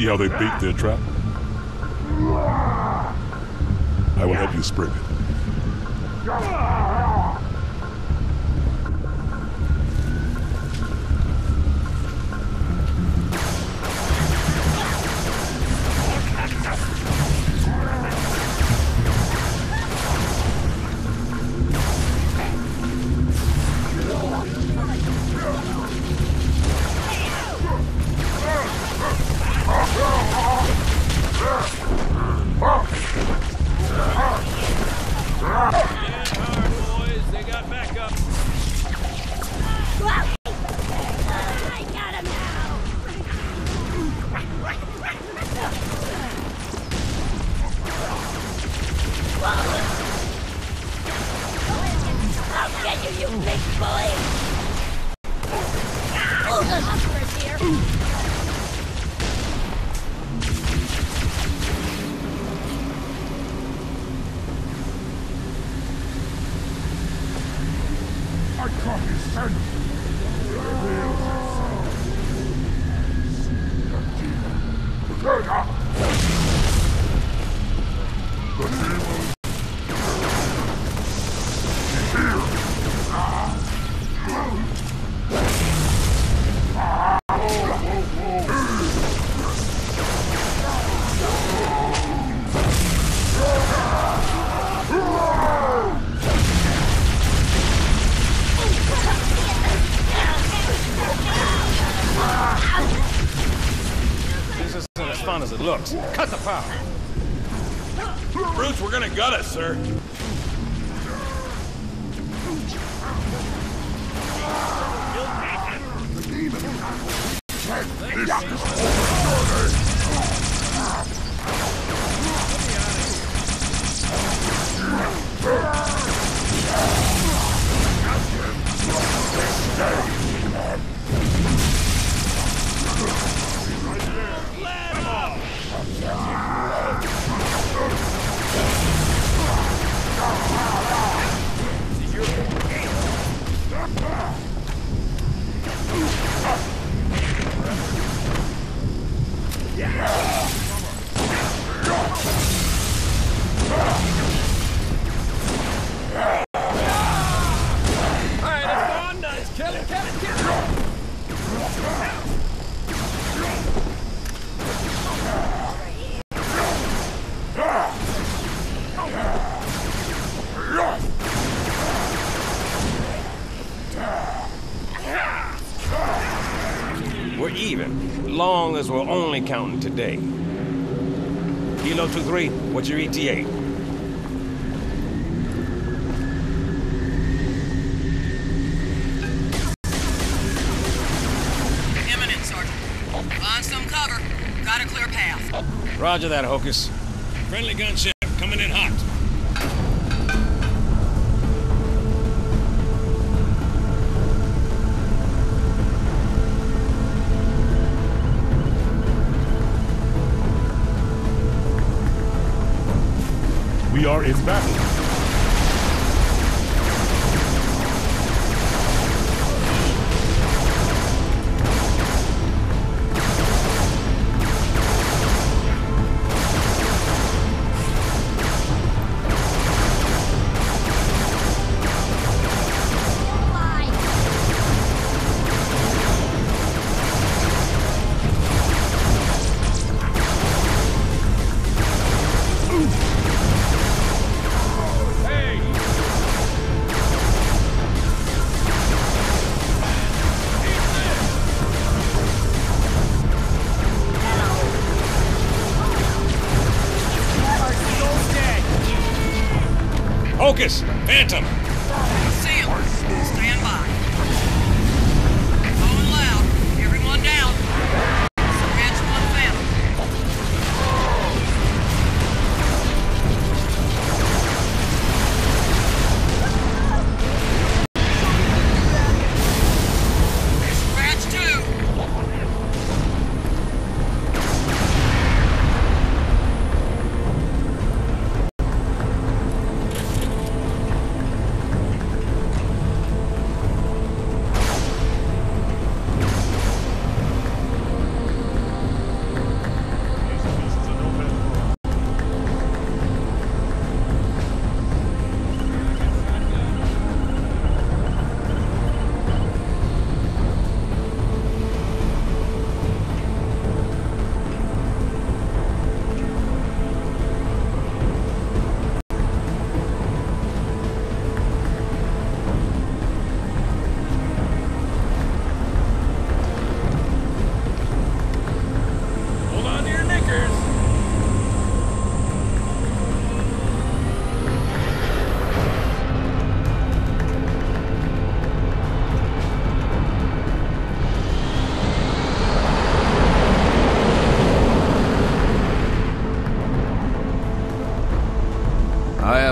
See how they bait their trap? I will help you spring it. Looks. Cut the power. Brutes, we're gonna gut us, sir. We're counting today. Kilo 2-3, what's your ETA? Imminent, Sergeant. Find some cover. Got a clear path. Roger that, Hocus. Friendly gunship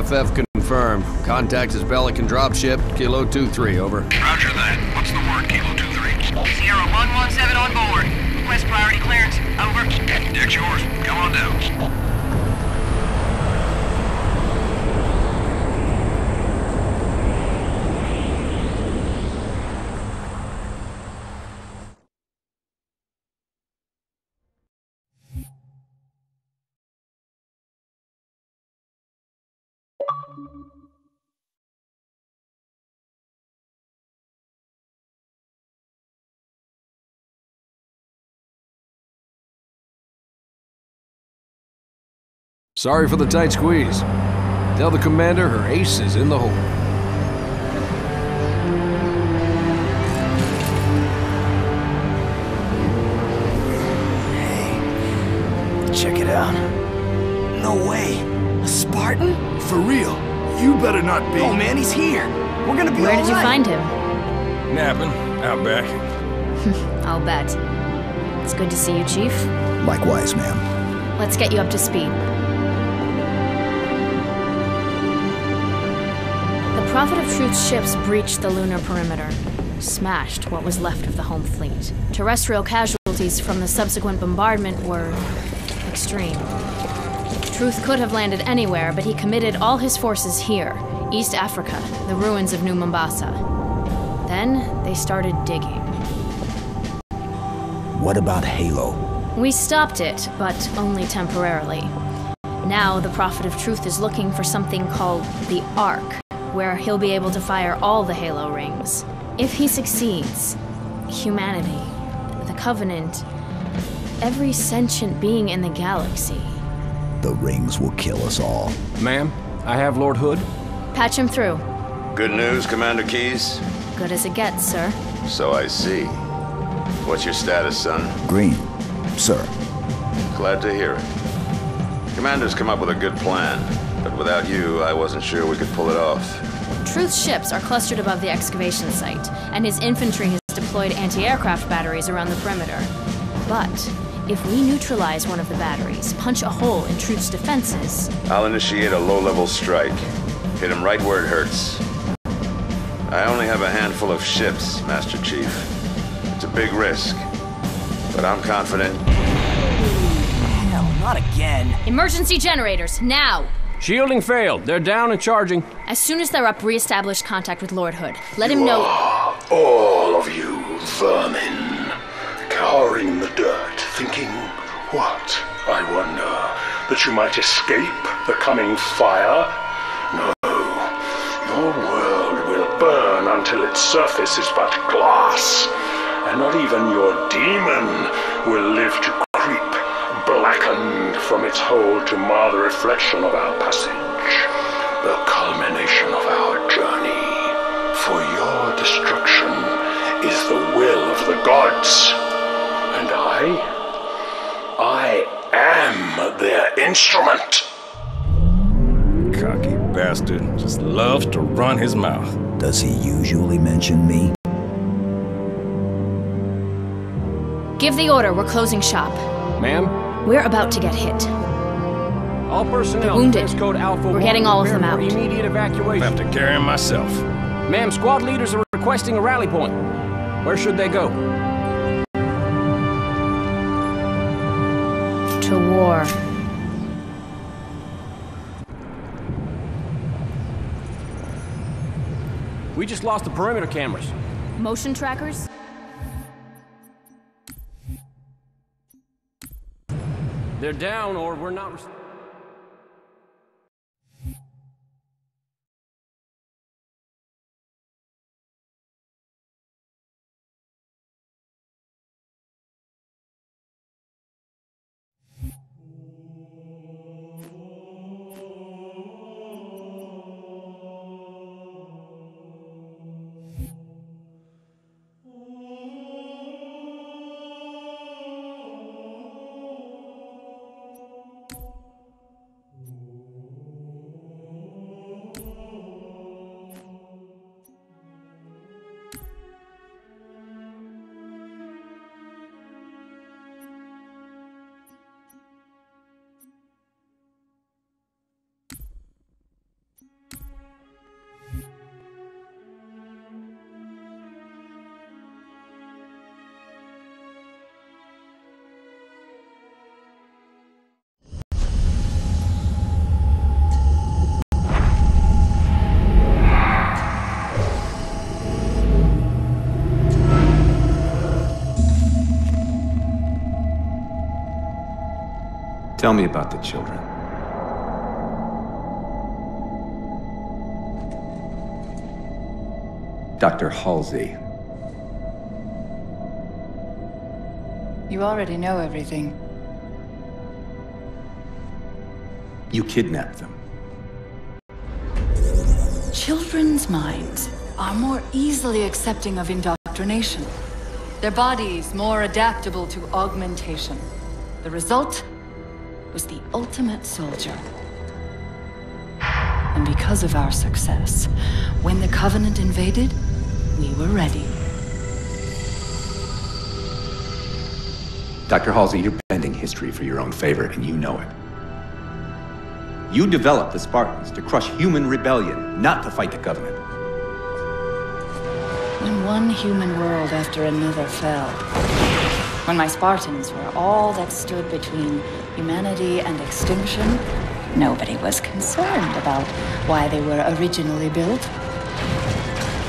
FF confirmed. Contact is Pelican dropship, Kilo 2-3, over. Roger that. What's the word, Kilo 2-3? Sierra 117 on board. Request priority clearance. Over. Deck's yours. Come on down. Sorry for the tight squeeze. Tell the commander her ace is in the hole. Check it out. No way. A Spartan? For real. You better not be. Oh man, he's here. We're gonna be Where all did you find him? Napping, out back. <laughs> I'll bet. It's good to see you, Chief. Likewise, ma'am. Let's get you up to speed. The Prophet of Truth's ships breached the lunar perimeter, smashed what was left of the home fleet. Terrestrial casualties from the subsequent bombardment were extreme. Truth could have landed anywhere, but he committed all his forces here, East Africa, the ruins of New Mombasa. Then they started digging. What about Halo? We stopped it, but only temporarily. Now the Prophet of Truth is looking for something called the Ark, where he'll be able to fire all the Halo rings. If he succeeds, humanity, the Covenant, every sentient being in the galaxy. The rings will kill us all. Ma'am, I have Lord Hood. Patch him through. Good news, Commander Keyes? Good as it gets, sir. So I see. What's your status, son? Green, sir. Glad to hear it. Commander's come up with a good plan, but without you, I wasn't sure we could pull it off. Truth's ships are clustered above the excavation site, and his infantry has deployed anti aircraft batteries around the perimeter. But if we neutralize one of the batteries, punch a hole in Truth's defenses, I'll initiate a low-level strike. Hit him right where it hurts. I only have a handful of ships, Master Chief. It's a big risk, but I'm confident. Hell, not again. Emergency generators, now! Shielding failed. They're down and charging. As soon as they're up, re-establish contact with Lord Hood. Let him know. All of you vermin, cowering the dirt, thinking, what, I wonder, that you might escape the coming fire? No, your world will burn until its surface is but glass, and not even your demon will live to creep, blackened from its hole to mar the reflection of our passage, the culmination of our journey. For your destruction is the will of the gods, I, I am their instrument. Cocky bastard just loves to run his mouth. Does he usually mention me? Give the order, we're closing shop. Ma'am? We're about to get hit. All personnel. The wounded. code Alpha We're getting all of them out. Immediate evacuation. I have to carry him myself. Ma'am, squad leaders are requesting a rally point. Where should they go? To war. We just lost the perimeter cameras. Motion trackers? They're down or we're not... Tell me about the children. Dr. Halsey. You already know everything. You kidnapped them. Children's minds are more easily accepting of indoctrination. Their bodies more adaptable to augmentation. The result was the ultimate soldier. And because of our success, when the Covenant invaded, we were ready. Dr. Halsey, you're bending history for your own favor, and you know it. You developed the Spartans to crush human rebellion, not to fight the Covenant. When one human world after another fell, when my Spartans were all that stood between humanity and extinction, nobody was concerned about why they were originally built.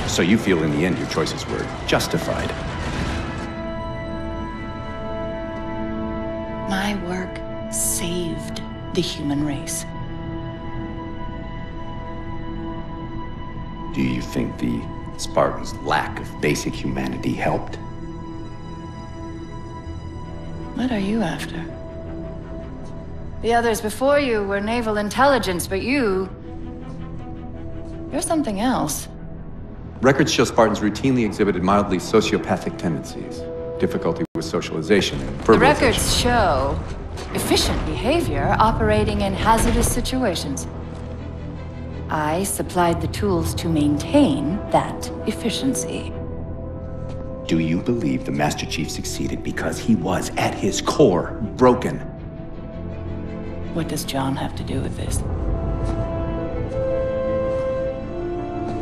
So you feel in the end your choices were justified. My work saved the human race. Do you think the Spartans' lack of basic humanity helped? What are you after? The others before you were naval intelligence, but you... You're something else. Records show Spartans routinely exhibited mildly sociopathic tendencies, difficulty with socialization, and The records show efficient behavior operating in hazardous situations. I supplied the tools to maintain that efficiency. Do you believe the Master Chief succeeded because he was, at his core, broken? What does John have to do with this?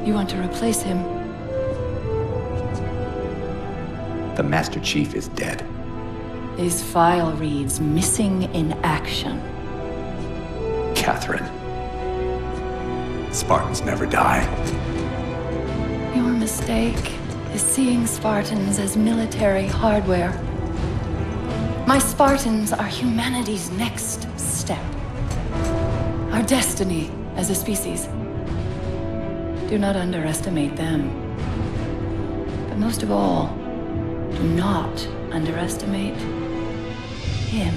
You want to replace him? The Master Chief is dead. His file reads missing in action. Catherine. Spartans never die. Your mistake is seeing Spartans as military hardware. My Spartans are humanity's next step. Our destiny as a species. Do not underestimate them. But most of all, do not underestimate him.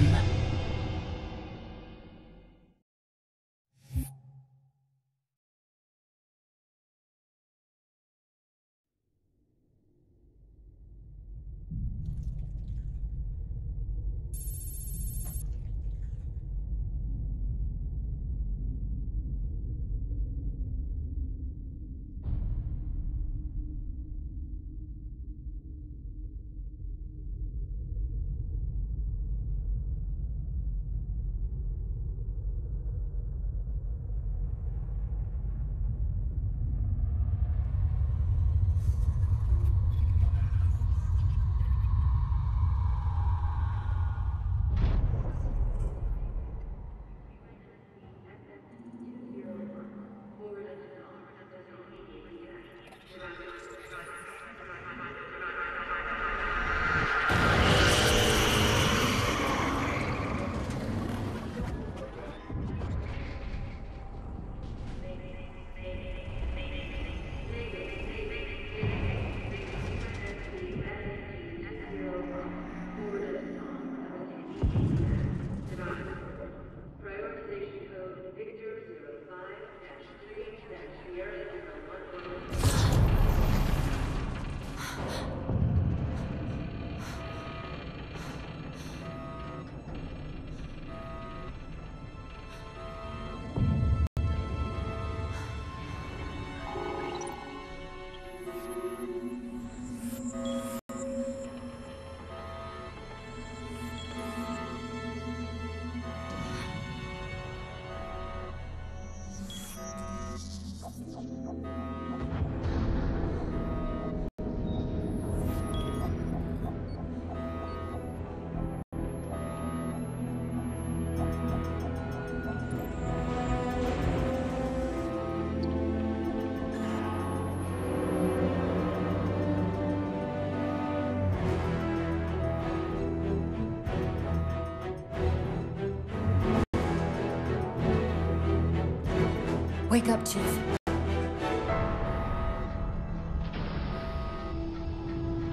Wake up, Chief.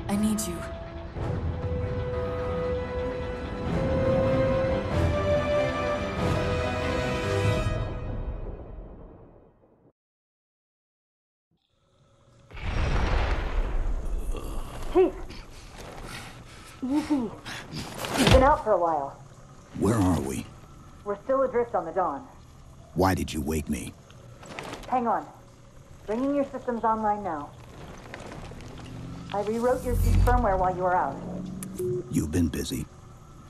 I need you. Chief! Easy. You've been out for a while. Where are we? We're still adrift on the Dawn. Why did you wake me? Hang on. Bringing your systems online now. I rewrote your ship's firmware while you were out. You've been busy.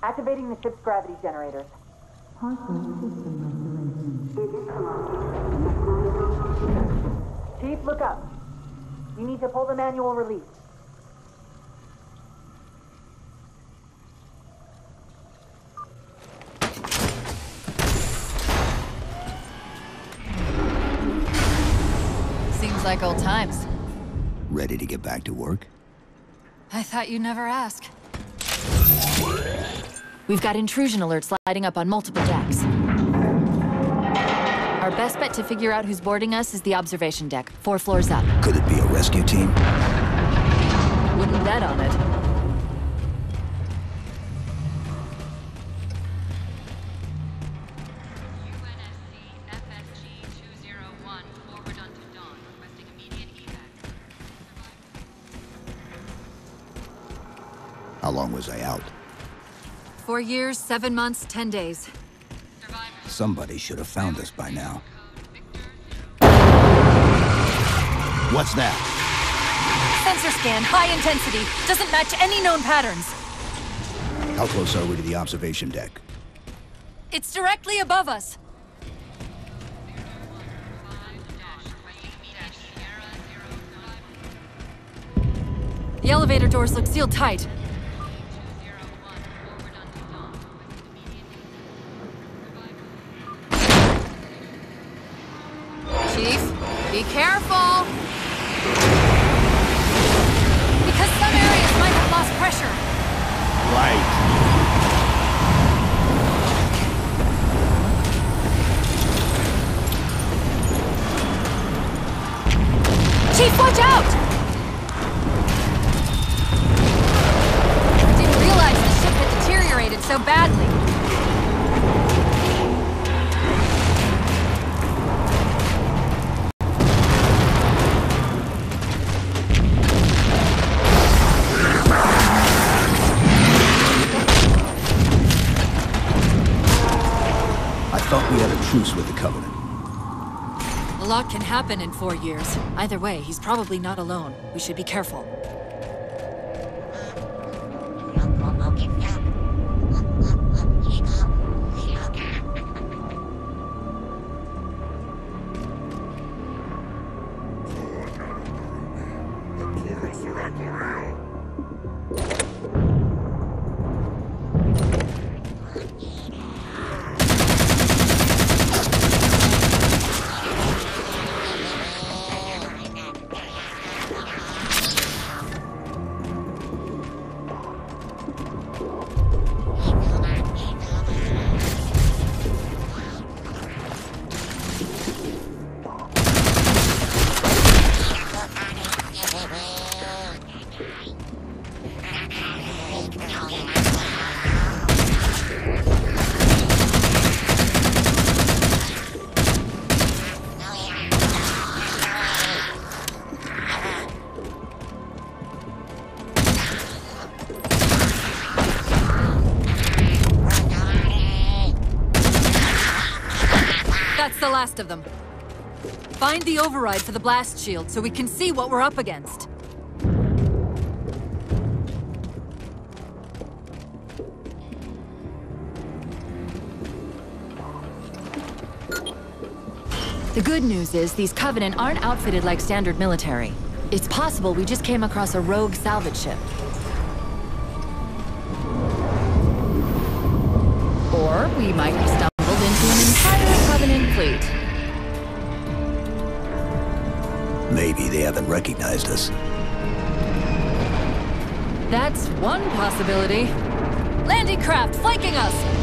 Activating the ship's gravity generators. Chief, look up. You need to pull the manual release. Seems like old times. Ready to get back to work? I thought you'd never ask. We've got intrusion alerts lighting up on multiple decks. Our best bet to figure out who's boarding us is the observation deck, four floors up. Could it be a rescue team? Wouldn't bet on it. Four years, seven months, ten days. Somebody should have found us by now. What's that? Sensor scan, high intensity. Doesn't match any known patterns. How close are we to the observation deck? It's directly above us. The elevator doors look sealed tight. Be careful! Because some areas might have lost pressure. Right. Chief, watch out! I didn't realize the ship had deteriorated so badly. Truce with the Covenant. A lot can happen in four years. Either way, he's probably not alone. We should be careful. Last of them. Find the override for the blast shield so we can see what we're up against. The good news is these Covenant aren't outfitted like standard military. It's possible we just came across a rogue salvage ship. Or we might have stumbled recognized us. That's one possibility. Landing craft flanking us!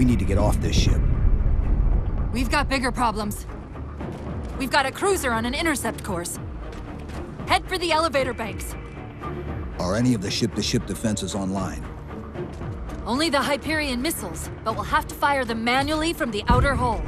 We need to get off this ship. We've got bigger problems. We've got a cruiser on an intercept course. Head for the elevator banks. Are any of the ship-to-ship defenses online? Only the Hyperion missiles, but we'll have to fire them manually from the outer hull.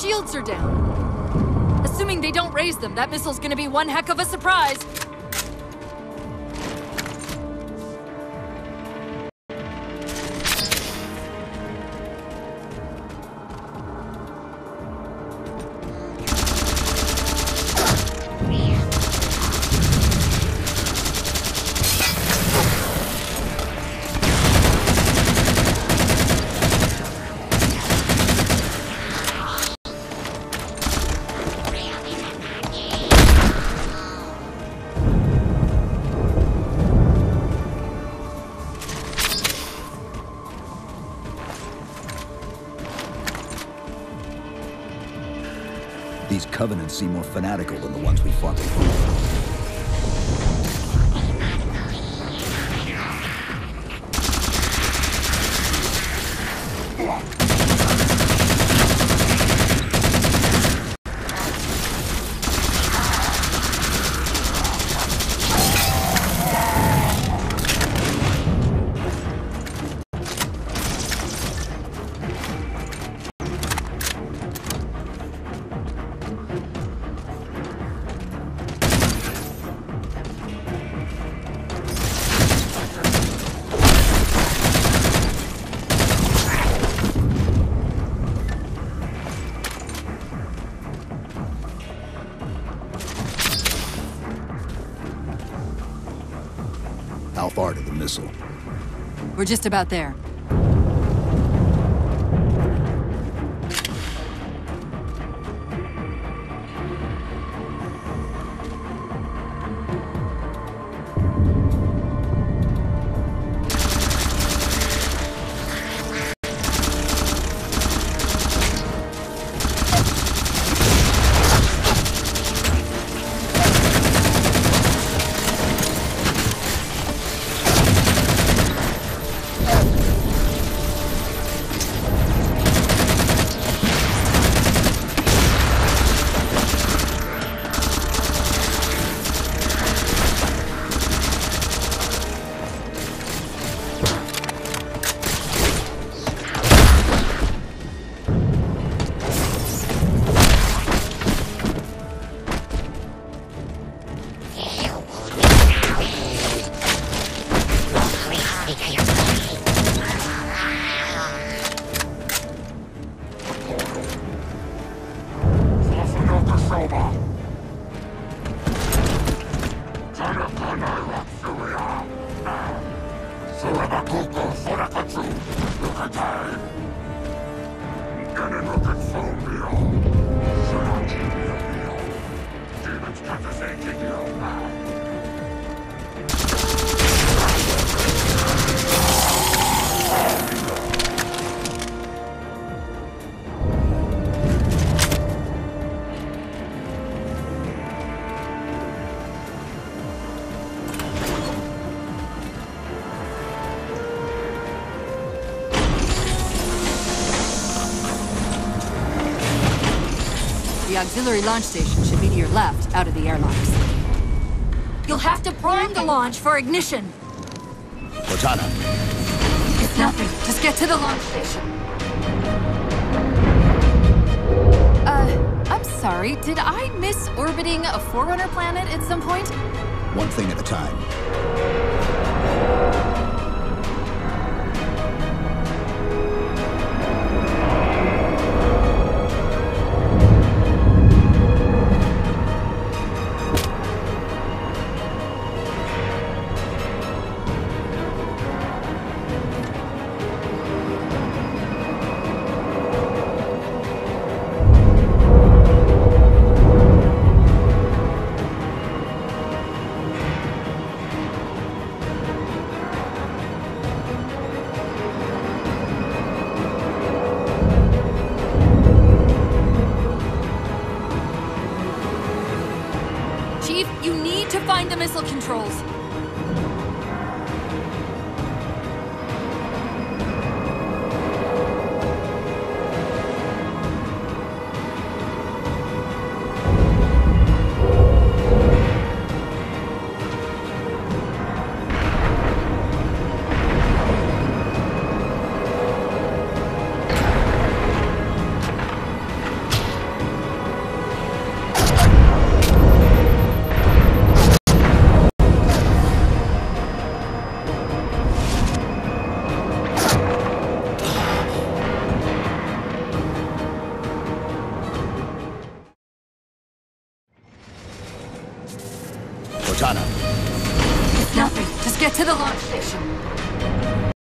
Shields are down. Assuming they don't raise them, that missile's gonna be one heck of a surprise. These Covenants seem more fanatical than the ones we fought before. Missile? We're just about there. Auxiliary launch station should be to your left, out of the airlocks. You'll have to prime the launch for ignition. Cortana, It's nothing. Just get to the launch station. Uh, I'm sorry. Did I miss orbiting a Forerunner planet at some point? one thing at a time.